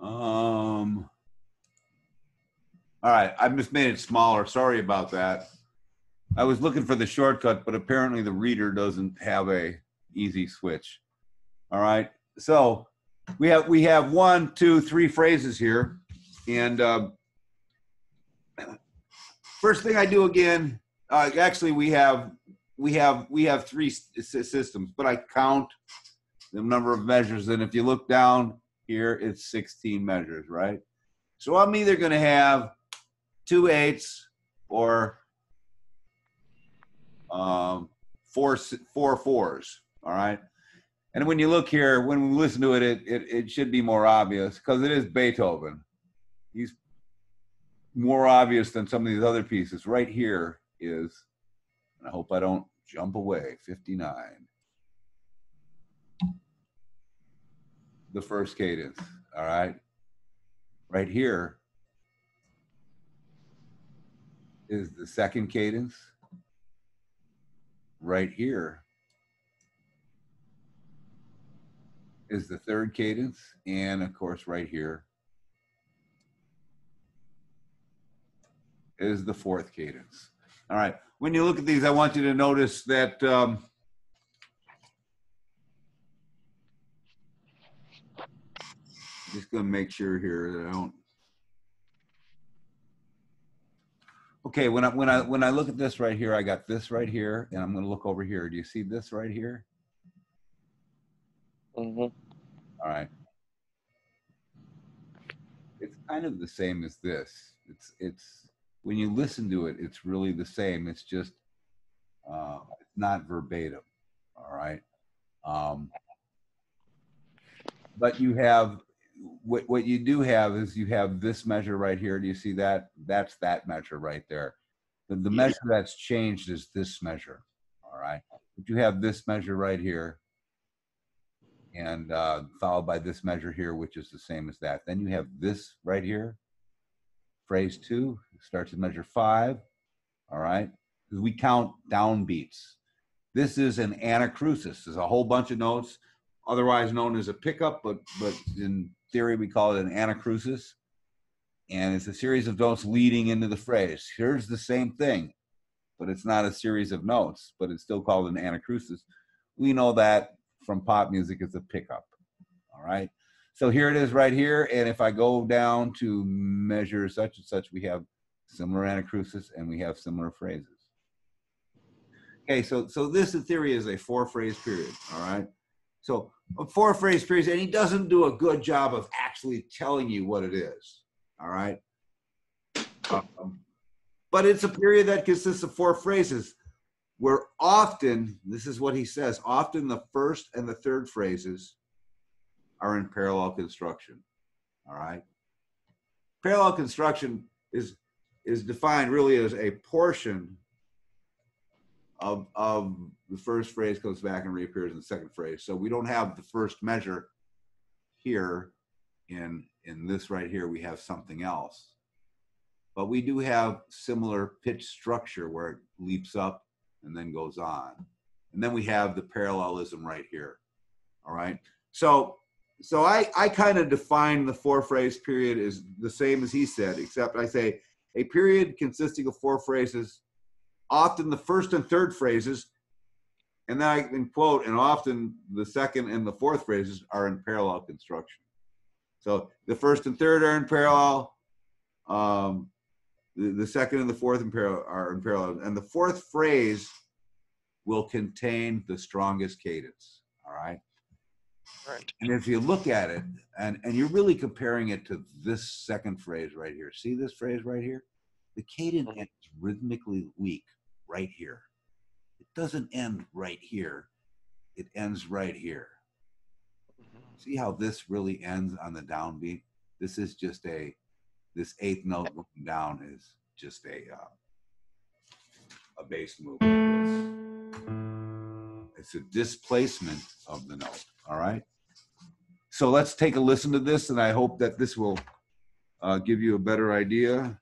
Um. All right, I just made it smaller. Sorry about that. I was looking for the shortcut, but apparently the reader doesn't have a easy switch. All right, so we have we have one, two, three phrases here, and um, first thing I do again. Uh, actually, we have we have we have three systems, but I count the number of measures, and if you look down here it's 16 measures, right? So I'm either going to have two eights or um, four four fours. All right. And when you look here, when we listen to it, it it, it should be more obvious because it is Beethoven. He's more obvious than some of these other pieces. Right here is, and I hope I don't jump away. 59. The first cadence. All right. Right here is the second cadence. Right here is the third cadence. And of course, right here is the fourth cadence. All right. When you look at these, I want you to notice that. Um, just gonna make sure here that I don't. Okay, when I when I when I look at this right here, I got this right here, and I'm gonna look over here. Do you see this right here? hmm All right. It's kind of the same as this. It's it's when you listen to it, it's really the same. It's just uh, it's not verbatim. All right. Um, but you have what what you do have is you have this measure right here. Do you see that? That's that measure right there. The, the measure that's changed is this measure. All right. But you have this measure right here and uh, followed by this measure here, which is the same as that. Then you have this right here. Phrase two starts at measure five. All right. We count downbeats. This is an anacrusis. There's a whole bunch of notes, otherwise known as a pickup, but but in theory we call it an anacrusis. And it's a series of notes leading into the phrase. Here's the same thing, but it's not a series of notes, but it's still called an anacrusis. We know that from pop music as a pickup. All right. So here it is right here. And if I go down to measure such and such, we have similar anacrusis and we have similar phrases. Okay, so so this in theory is a four phrase period. All right. So a four phrase period, and he doesn't do a good job of actually telling you what it is. All right. Um, but it's a period that consists of four phrases where often, this is what he says, often the first and the third phrases are in parallel construction. All right. Parallel construction is is defined really as a portion of of the first phrase goes back and reappears in the second phrase. So we don't have the first measure here in in this right here. We have something else, but we do have similar pitch structure where it leaps up and then goes on, and then we have the parallelism right here. All right. So so I, I kind of define the four phrase period as the same as he said, except I say a period consisting of four phrases, often the first and third phrases, and then I can quote, and often the second and the fourth phrases are in parallel construction. So the first and third are in parallel. Um, the, the second and the fourth in parallel are in parallel, and the fourth phrase will contain the strongest cadence. All right. Right. And if you look at it, and, and you're really comparing it to this second phrase right here, see this phrase right here? The cadence is rhythmically weak right here. It doesn't end right here, it ends right here. See how this really ends on the downbeat? This is just a, this eighth note going down is just a, uh, a bass move. It's a displacement of the note, all right? So let's take a listen to this, and I hope that this will uh, give you a better idea.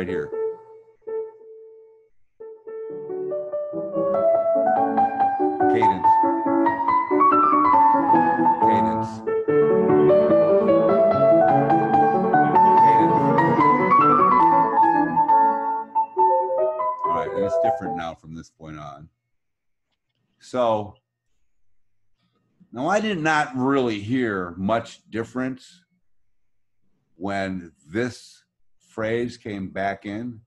Right here. Cadence. Cadence. All right, and it's different now from this point on. So now I did not really hear much difference when this phrase came back in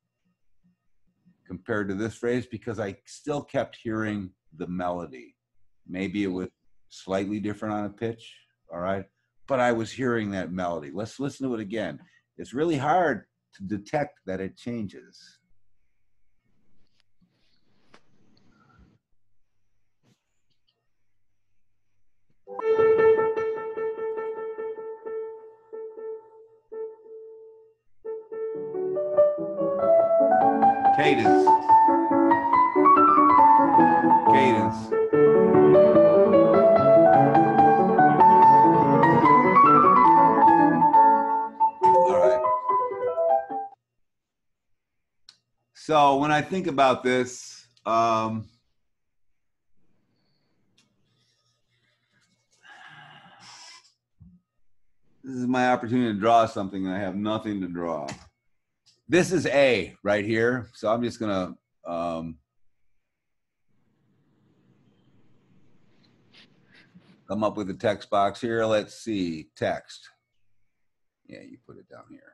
compared to this phrase because I still kept hearing the melody. Maybe it was slightly different on a pitch, all right? But I was hearing that melody. Let's listen to it again. It's really hard to detect that it changes. So when I think about this, um, this is my opportunity to draw something and I have nothing to draw. This is A right here. So I'm just gonna um, come up with a text box here. Let's see, text. Yeah, you put it down here.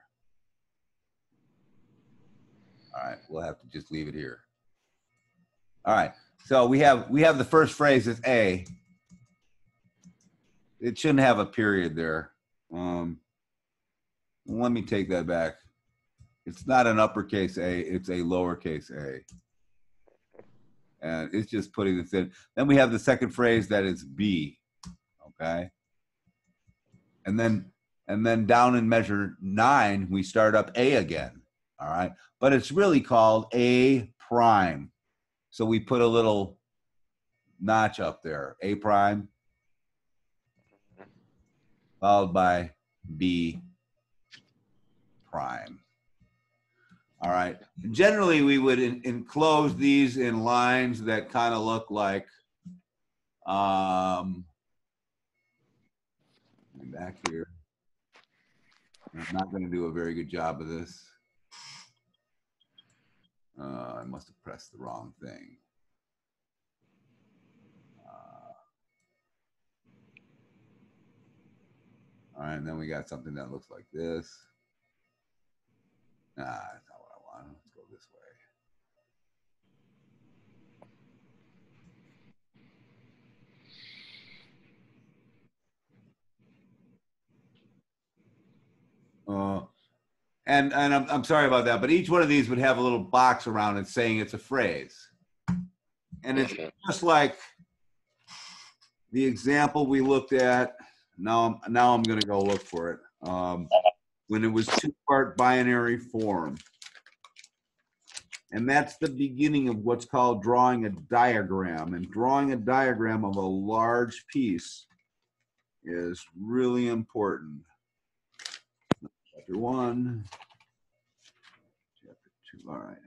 All right, we'll have to just leave it here. All right, so we have we have the first phrase is A. It shouldn't have a period there. Um, let me take that back. It's not an uppercase A, it's a lowercase a. And it's just putting this in. Then we have the second phrase that is B. Okay. And then and then down in measure nine, we start up A again. All right. But it's really called A prime. So we put a little notch up there. A prime followed by B prime. All right. Generally, we would en- enclose these in lines that kind of look like, um, back here. I'm not going to do a very good job of this. Uh, I must have pressed the wrong thing. Uh, all right, and then we got something that looks like this. Nah, that's not what I want. Let's go this way. Uh. And and I'm I'm sorry about that, but each one of these would have a little box around it saying it's a phrase. And it's just like the example we looked at. Now I'm now I'm gonna go look for it. Um, when it was two-part binary form. And that's the beginning of what's called drawing a diagram. And drawing a diagram of a large piece is really important. Chapter one. Chapter two. All right.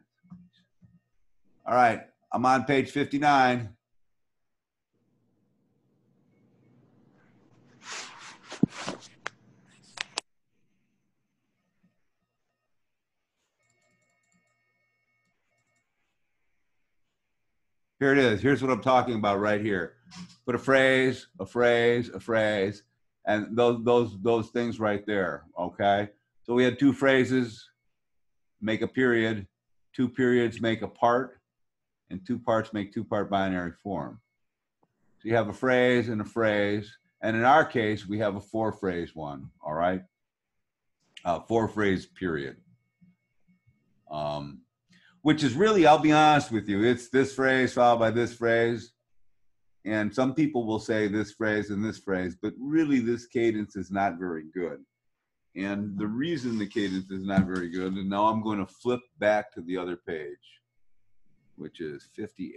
All right. I'm on page 59. Here it is. Here's what I'm talking about right here. Put a phrase, a phrase, a phrase, and those those those things right there. Okay. So we had two phrases, make a period, two periods make a part, and two parts make two-part binary form. So you have a phrase and a phrase, and in our case, we have a four-phrase one. All right. Uh, four-phrase period. Um, which is really, I'll be honest with you, it's this phrase followed by this phrase. And some people will say this phrase and this phrase, but really this cadence is not very good. And the reason the cadence is not very good, and now I'm going to flip back to the other page, which is 58.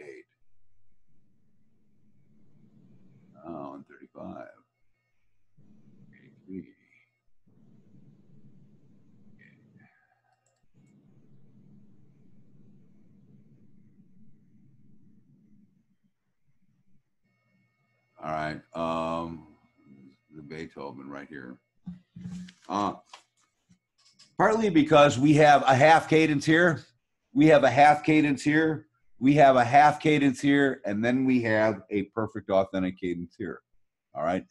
Oh, and 35. 83. All right. Um, the Beethoven right here. Uh, partly because we have a half cadence here, we have a half cadence here, we have a half cadence here, and then we have a perfect authentic cadence here. All right.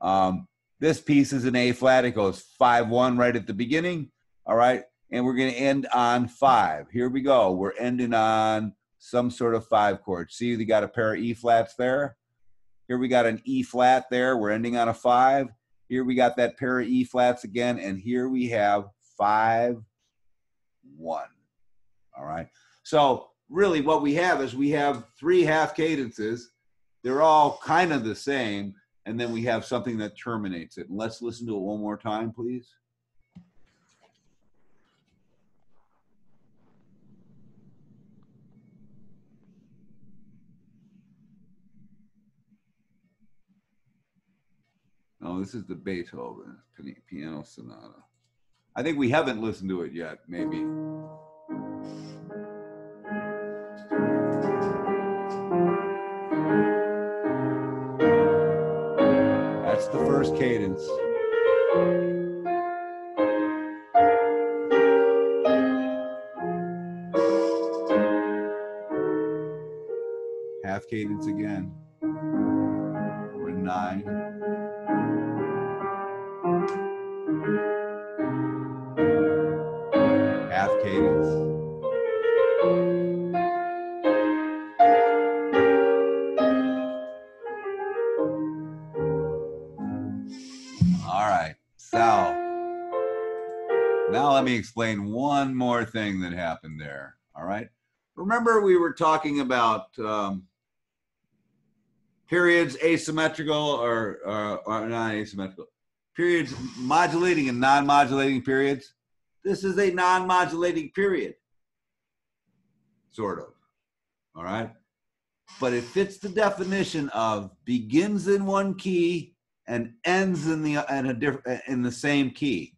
Um, this piece is an A flat. It goes five one right at the beginning. All right. And we're going to end on five. Here we go. We're ending on some sort of five chord. See, we got a pair of E flats there. Here we got an E flat there. We're ending on a five. Here we got that pair of E flats again. And here we have five, one. All right. So really what we have is we have three half cadences. They're all kind of the same. And then we have something that terminates it. And let's listen to it one more time, please. No, this is the Beethoven Piano Sonata. I think we haven't listened to it yet, maybe. That's the first cadence. Half cadence again. We're nine. Explain one more thing that happened there. All right, remember we were talking about um, periods asymmetrical or, or, or not asymmetrical periods modulating and non-modulating periods? This is a non-modulating period. Sort of all right? But it fits the definition of begins in one key and ends in the in a different in the same key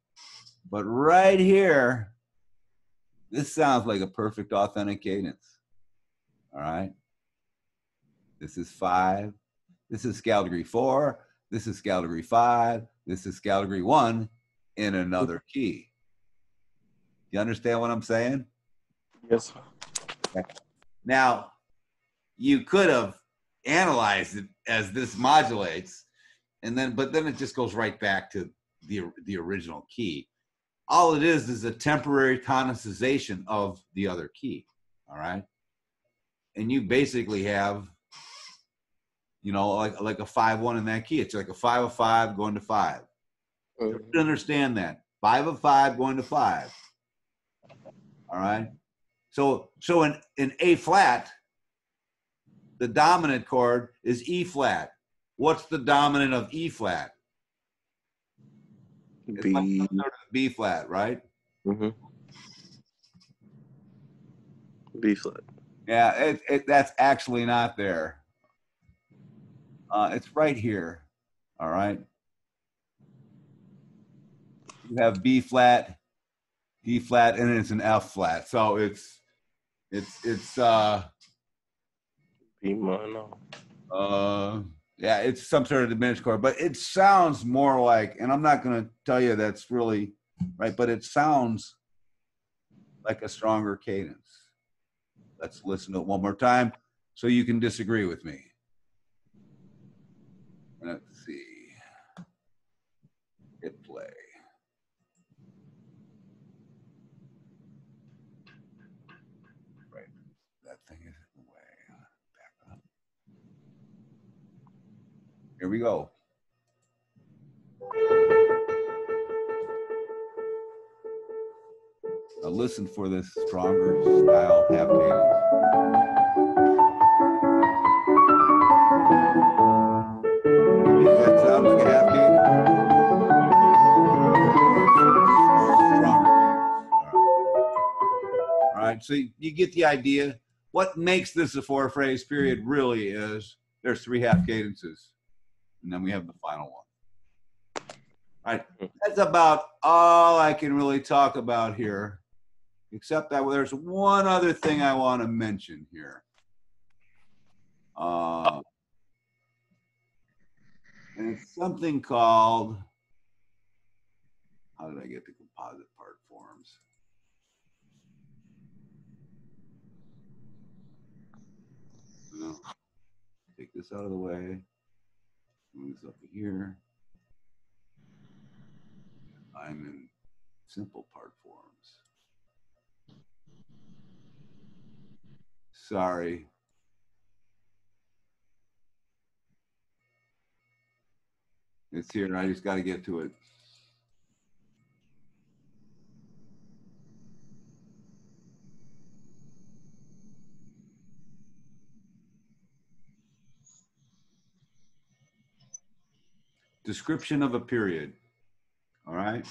but right here this sounds like a perfect authentic cadence. All right? This is five. This is scale degree four. This is scale degree five. This is scale degree one in another key. You understand what I'm saying? Yes. Now, you could have analyzed it as this modulates, and then but then it just goes right back to the the original key. All it is is a temporary tonicization of the other key. All right, and you basically have, you know, like like a five one in that key. It's like a five of five going to five. Mhm. You understand that five of five going to five All right. So so in in A flat, the dominant chord is E flat. What's the dominant of E flat? It's like B. B flat, right? hmm B flat. Yeah, it, it, that's actually not there. Uh, it's right here. All right. You have B flat, D flat, and it's an F flat. So it's it's it's uh B minor. uh yeah, it's some sort of diminished chord, but it sounds more like, and I'm not gonna tell you that's really right, but it sounds like a stronger cadence. Let's listen to it one more time so you can disagree with me. Let's see. Hit play. Right. That thing is in the way. Back up. Here we go. Now listen for this stronger style half cadence. So you get the idea. What makes this a four phrase period really is there's three half cadences, and then we have the final one. All right, that's about all I can really talk about here, except that there's one other thing I want to mention here. Uh, and it's something called, how did I get the composite part forms? No. Take this out of the way. Move this up here. I'm in simple part forms. Sorry. It's here. And I just got to get to it. Description of a period. All right.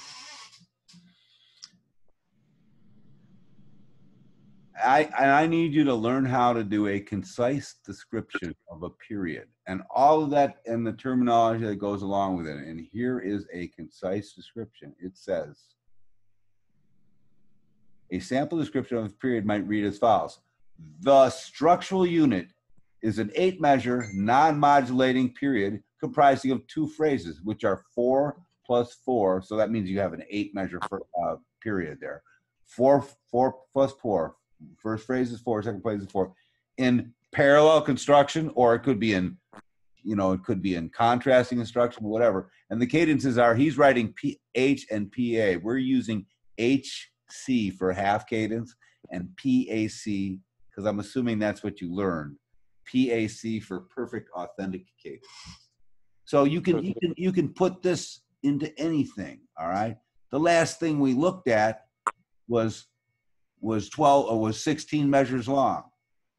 I, I need you to learn how to do a concise description of a period and all of that and the terminology that goes along with it. And here is a concise description. It says, a sample description of a period might read as follows. The structural unit is an eight measure non-modulating period comprising of two phrases, which are four plus four. So that means you have an eight measure for, uh, period there. Four, four plus four. First phrase is four, second phrase is four. In parallel construction, or it could be in, you know, it could be in contrasting construction, whatever. And the cadences are he's writing P, H and PA. We're using HC for half cadence and PAC because I'm assuming that's what you learned. PAC for perfect authentic cadence. So you can you can you can put this into anything. All right. The last thing we looked at was was 12 or was 16 measures long.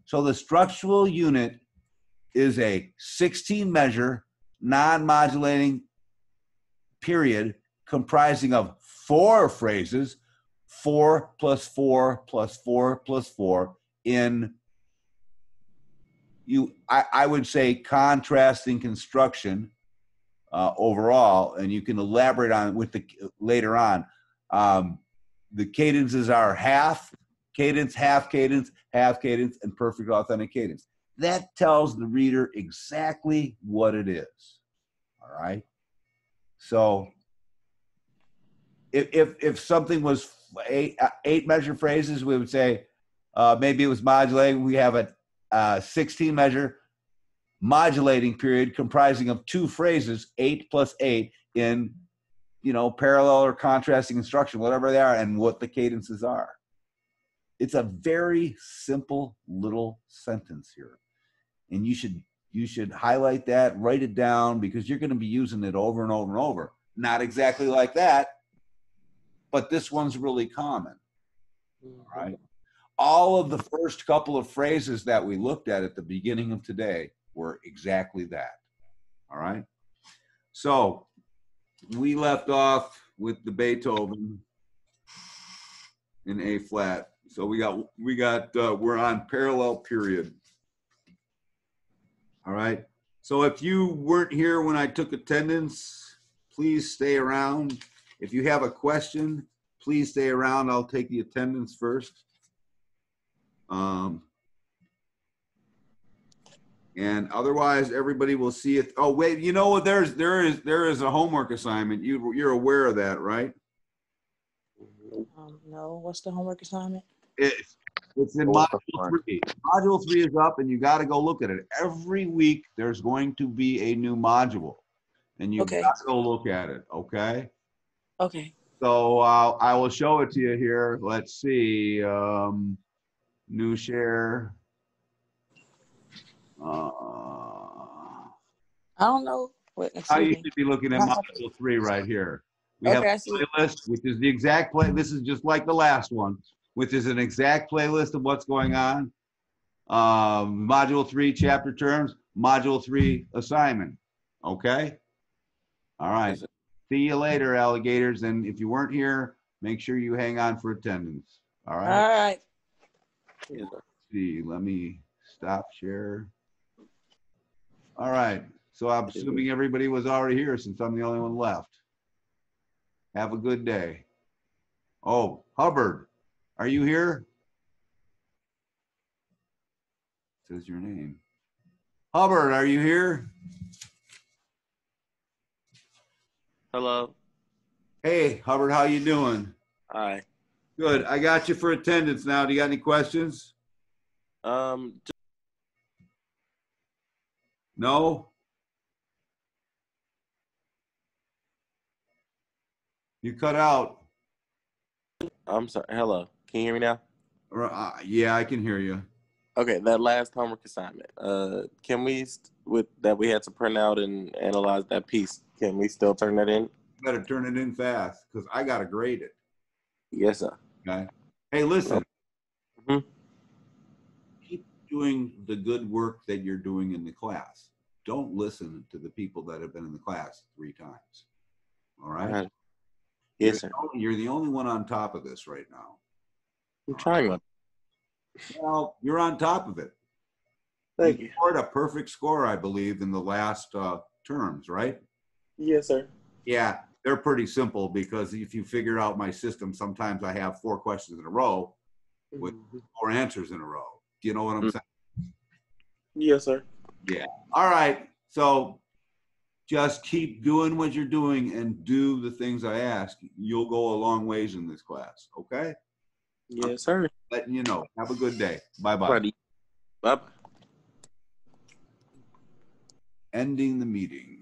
So the structural unit is a 16 measure non-modulating period comprising of four phrases, four plus four plus four plus four in you I, I would say contrasting construction uh, overall, and you can elaborate on it with the later on. Um, the cadences are half cadence, half cadence, half cadence, and perfect authentic cadence. That tells the reader exactly what it is. All right. So if if, if something was eight, uh, eight measure phrases, we would say uh, maybe it was modulating. We have a uh, 16 measure modulating period comprising of two phrases, eight plus eight, in you know parallel or contrasting construction, whatever they are, and what the cadences are. It's a very simple little sentence here, and you should you should highlight that, write it down because you're going to be using it over and over and over. Not exactly like that, but this one's really common. All right. All of the first couple of phrases that we looked at at the beginning of today were exactly that. All right. So we left off with the Beethoven in A flat. So we got, we got, uh, we're on parallel period. All right. So if you weren't here when I took attendance, please stay around. If you have a question, please stay around. I'll take the attendance first. Um, and otherwise, everybody will see it. Oh, wait, you know what? There's, there is, there is a homework assignment. You, you're aware of that, right? Um, no, what's the homework assignment? It's, it's in module three. Module three is up and you got to go look at it. Every week, there's going to be a new module. And you Okay. got to go look at it, okay? Okay. So uh, I will show it to you here. Let's see. Um, new share. Uh, I don't know. Wait, I me. to be looking at module three right here. We Okay, I a playlist, which is the exact play. This is just like the last one, which is an exact playlist of what's going on. Um, module three, chapter terms. Module three, assignment. Okay. All right. See you later, alligators. And if you weren't here, make sure you hang on for attendance. All All right. Right. Yes, sir. see, let me stop share. All right, so I'm assuming everybody was already here since I'm the only one left. Have a good day. Oh, Hubbard, are you here? It Says your name. Hubbard, are you here? Hello. Hey, Hubbard, how you doing? Hi. Good. I got you for attendance now. Do you got any questions? Um, No? You cut out. I'm sorry. Hello. Can you hear me now? Uh, yeah, I can hear you. Okay, that last homework assignment. Uh, can we st- with that we had to print out and analyze that piece? Can we still turn that in? Better turn it in fast because I got to grade it. Yes, sir. Okay. Hey, listen. Mhm. Keep doing the good work that you're doing in the class. Don't listen to the people that have been in the class three times. All right. Alright. Yes, sir. You're the only- You're the only one on top of this right now. I'm trying my. Well, you're on top of it. Thank you. scored a perfect score, I believe, in the last uh, terms, right? Yes, sir. Yeah, they're pretty simple because if you figure out my system, sometimes I have four questions in a row, With- four answers in a row. Do you know what I'm Mm. saying? Yes, sir. Yeah. All right, so just keep doing what you're doing and do the things I ask. You'll go a long ways in this class, okay? Yes, sir. Letting you know. Have a good day. Bye-bye. Bye. Ending the meeting.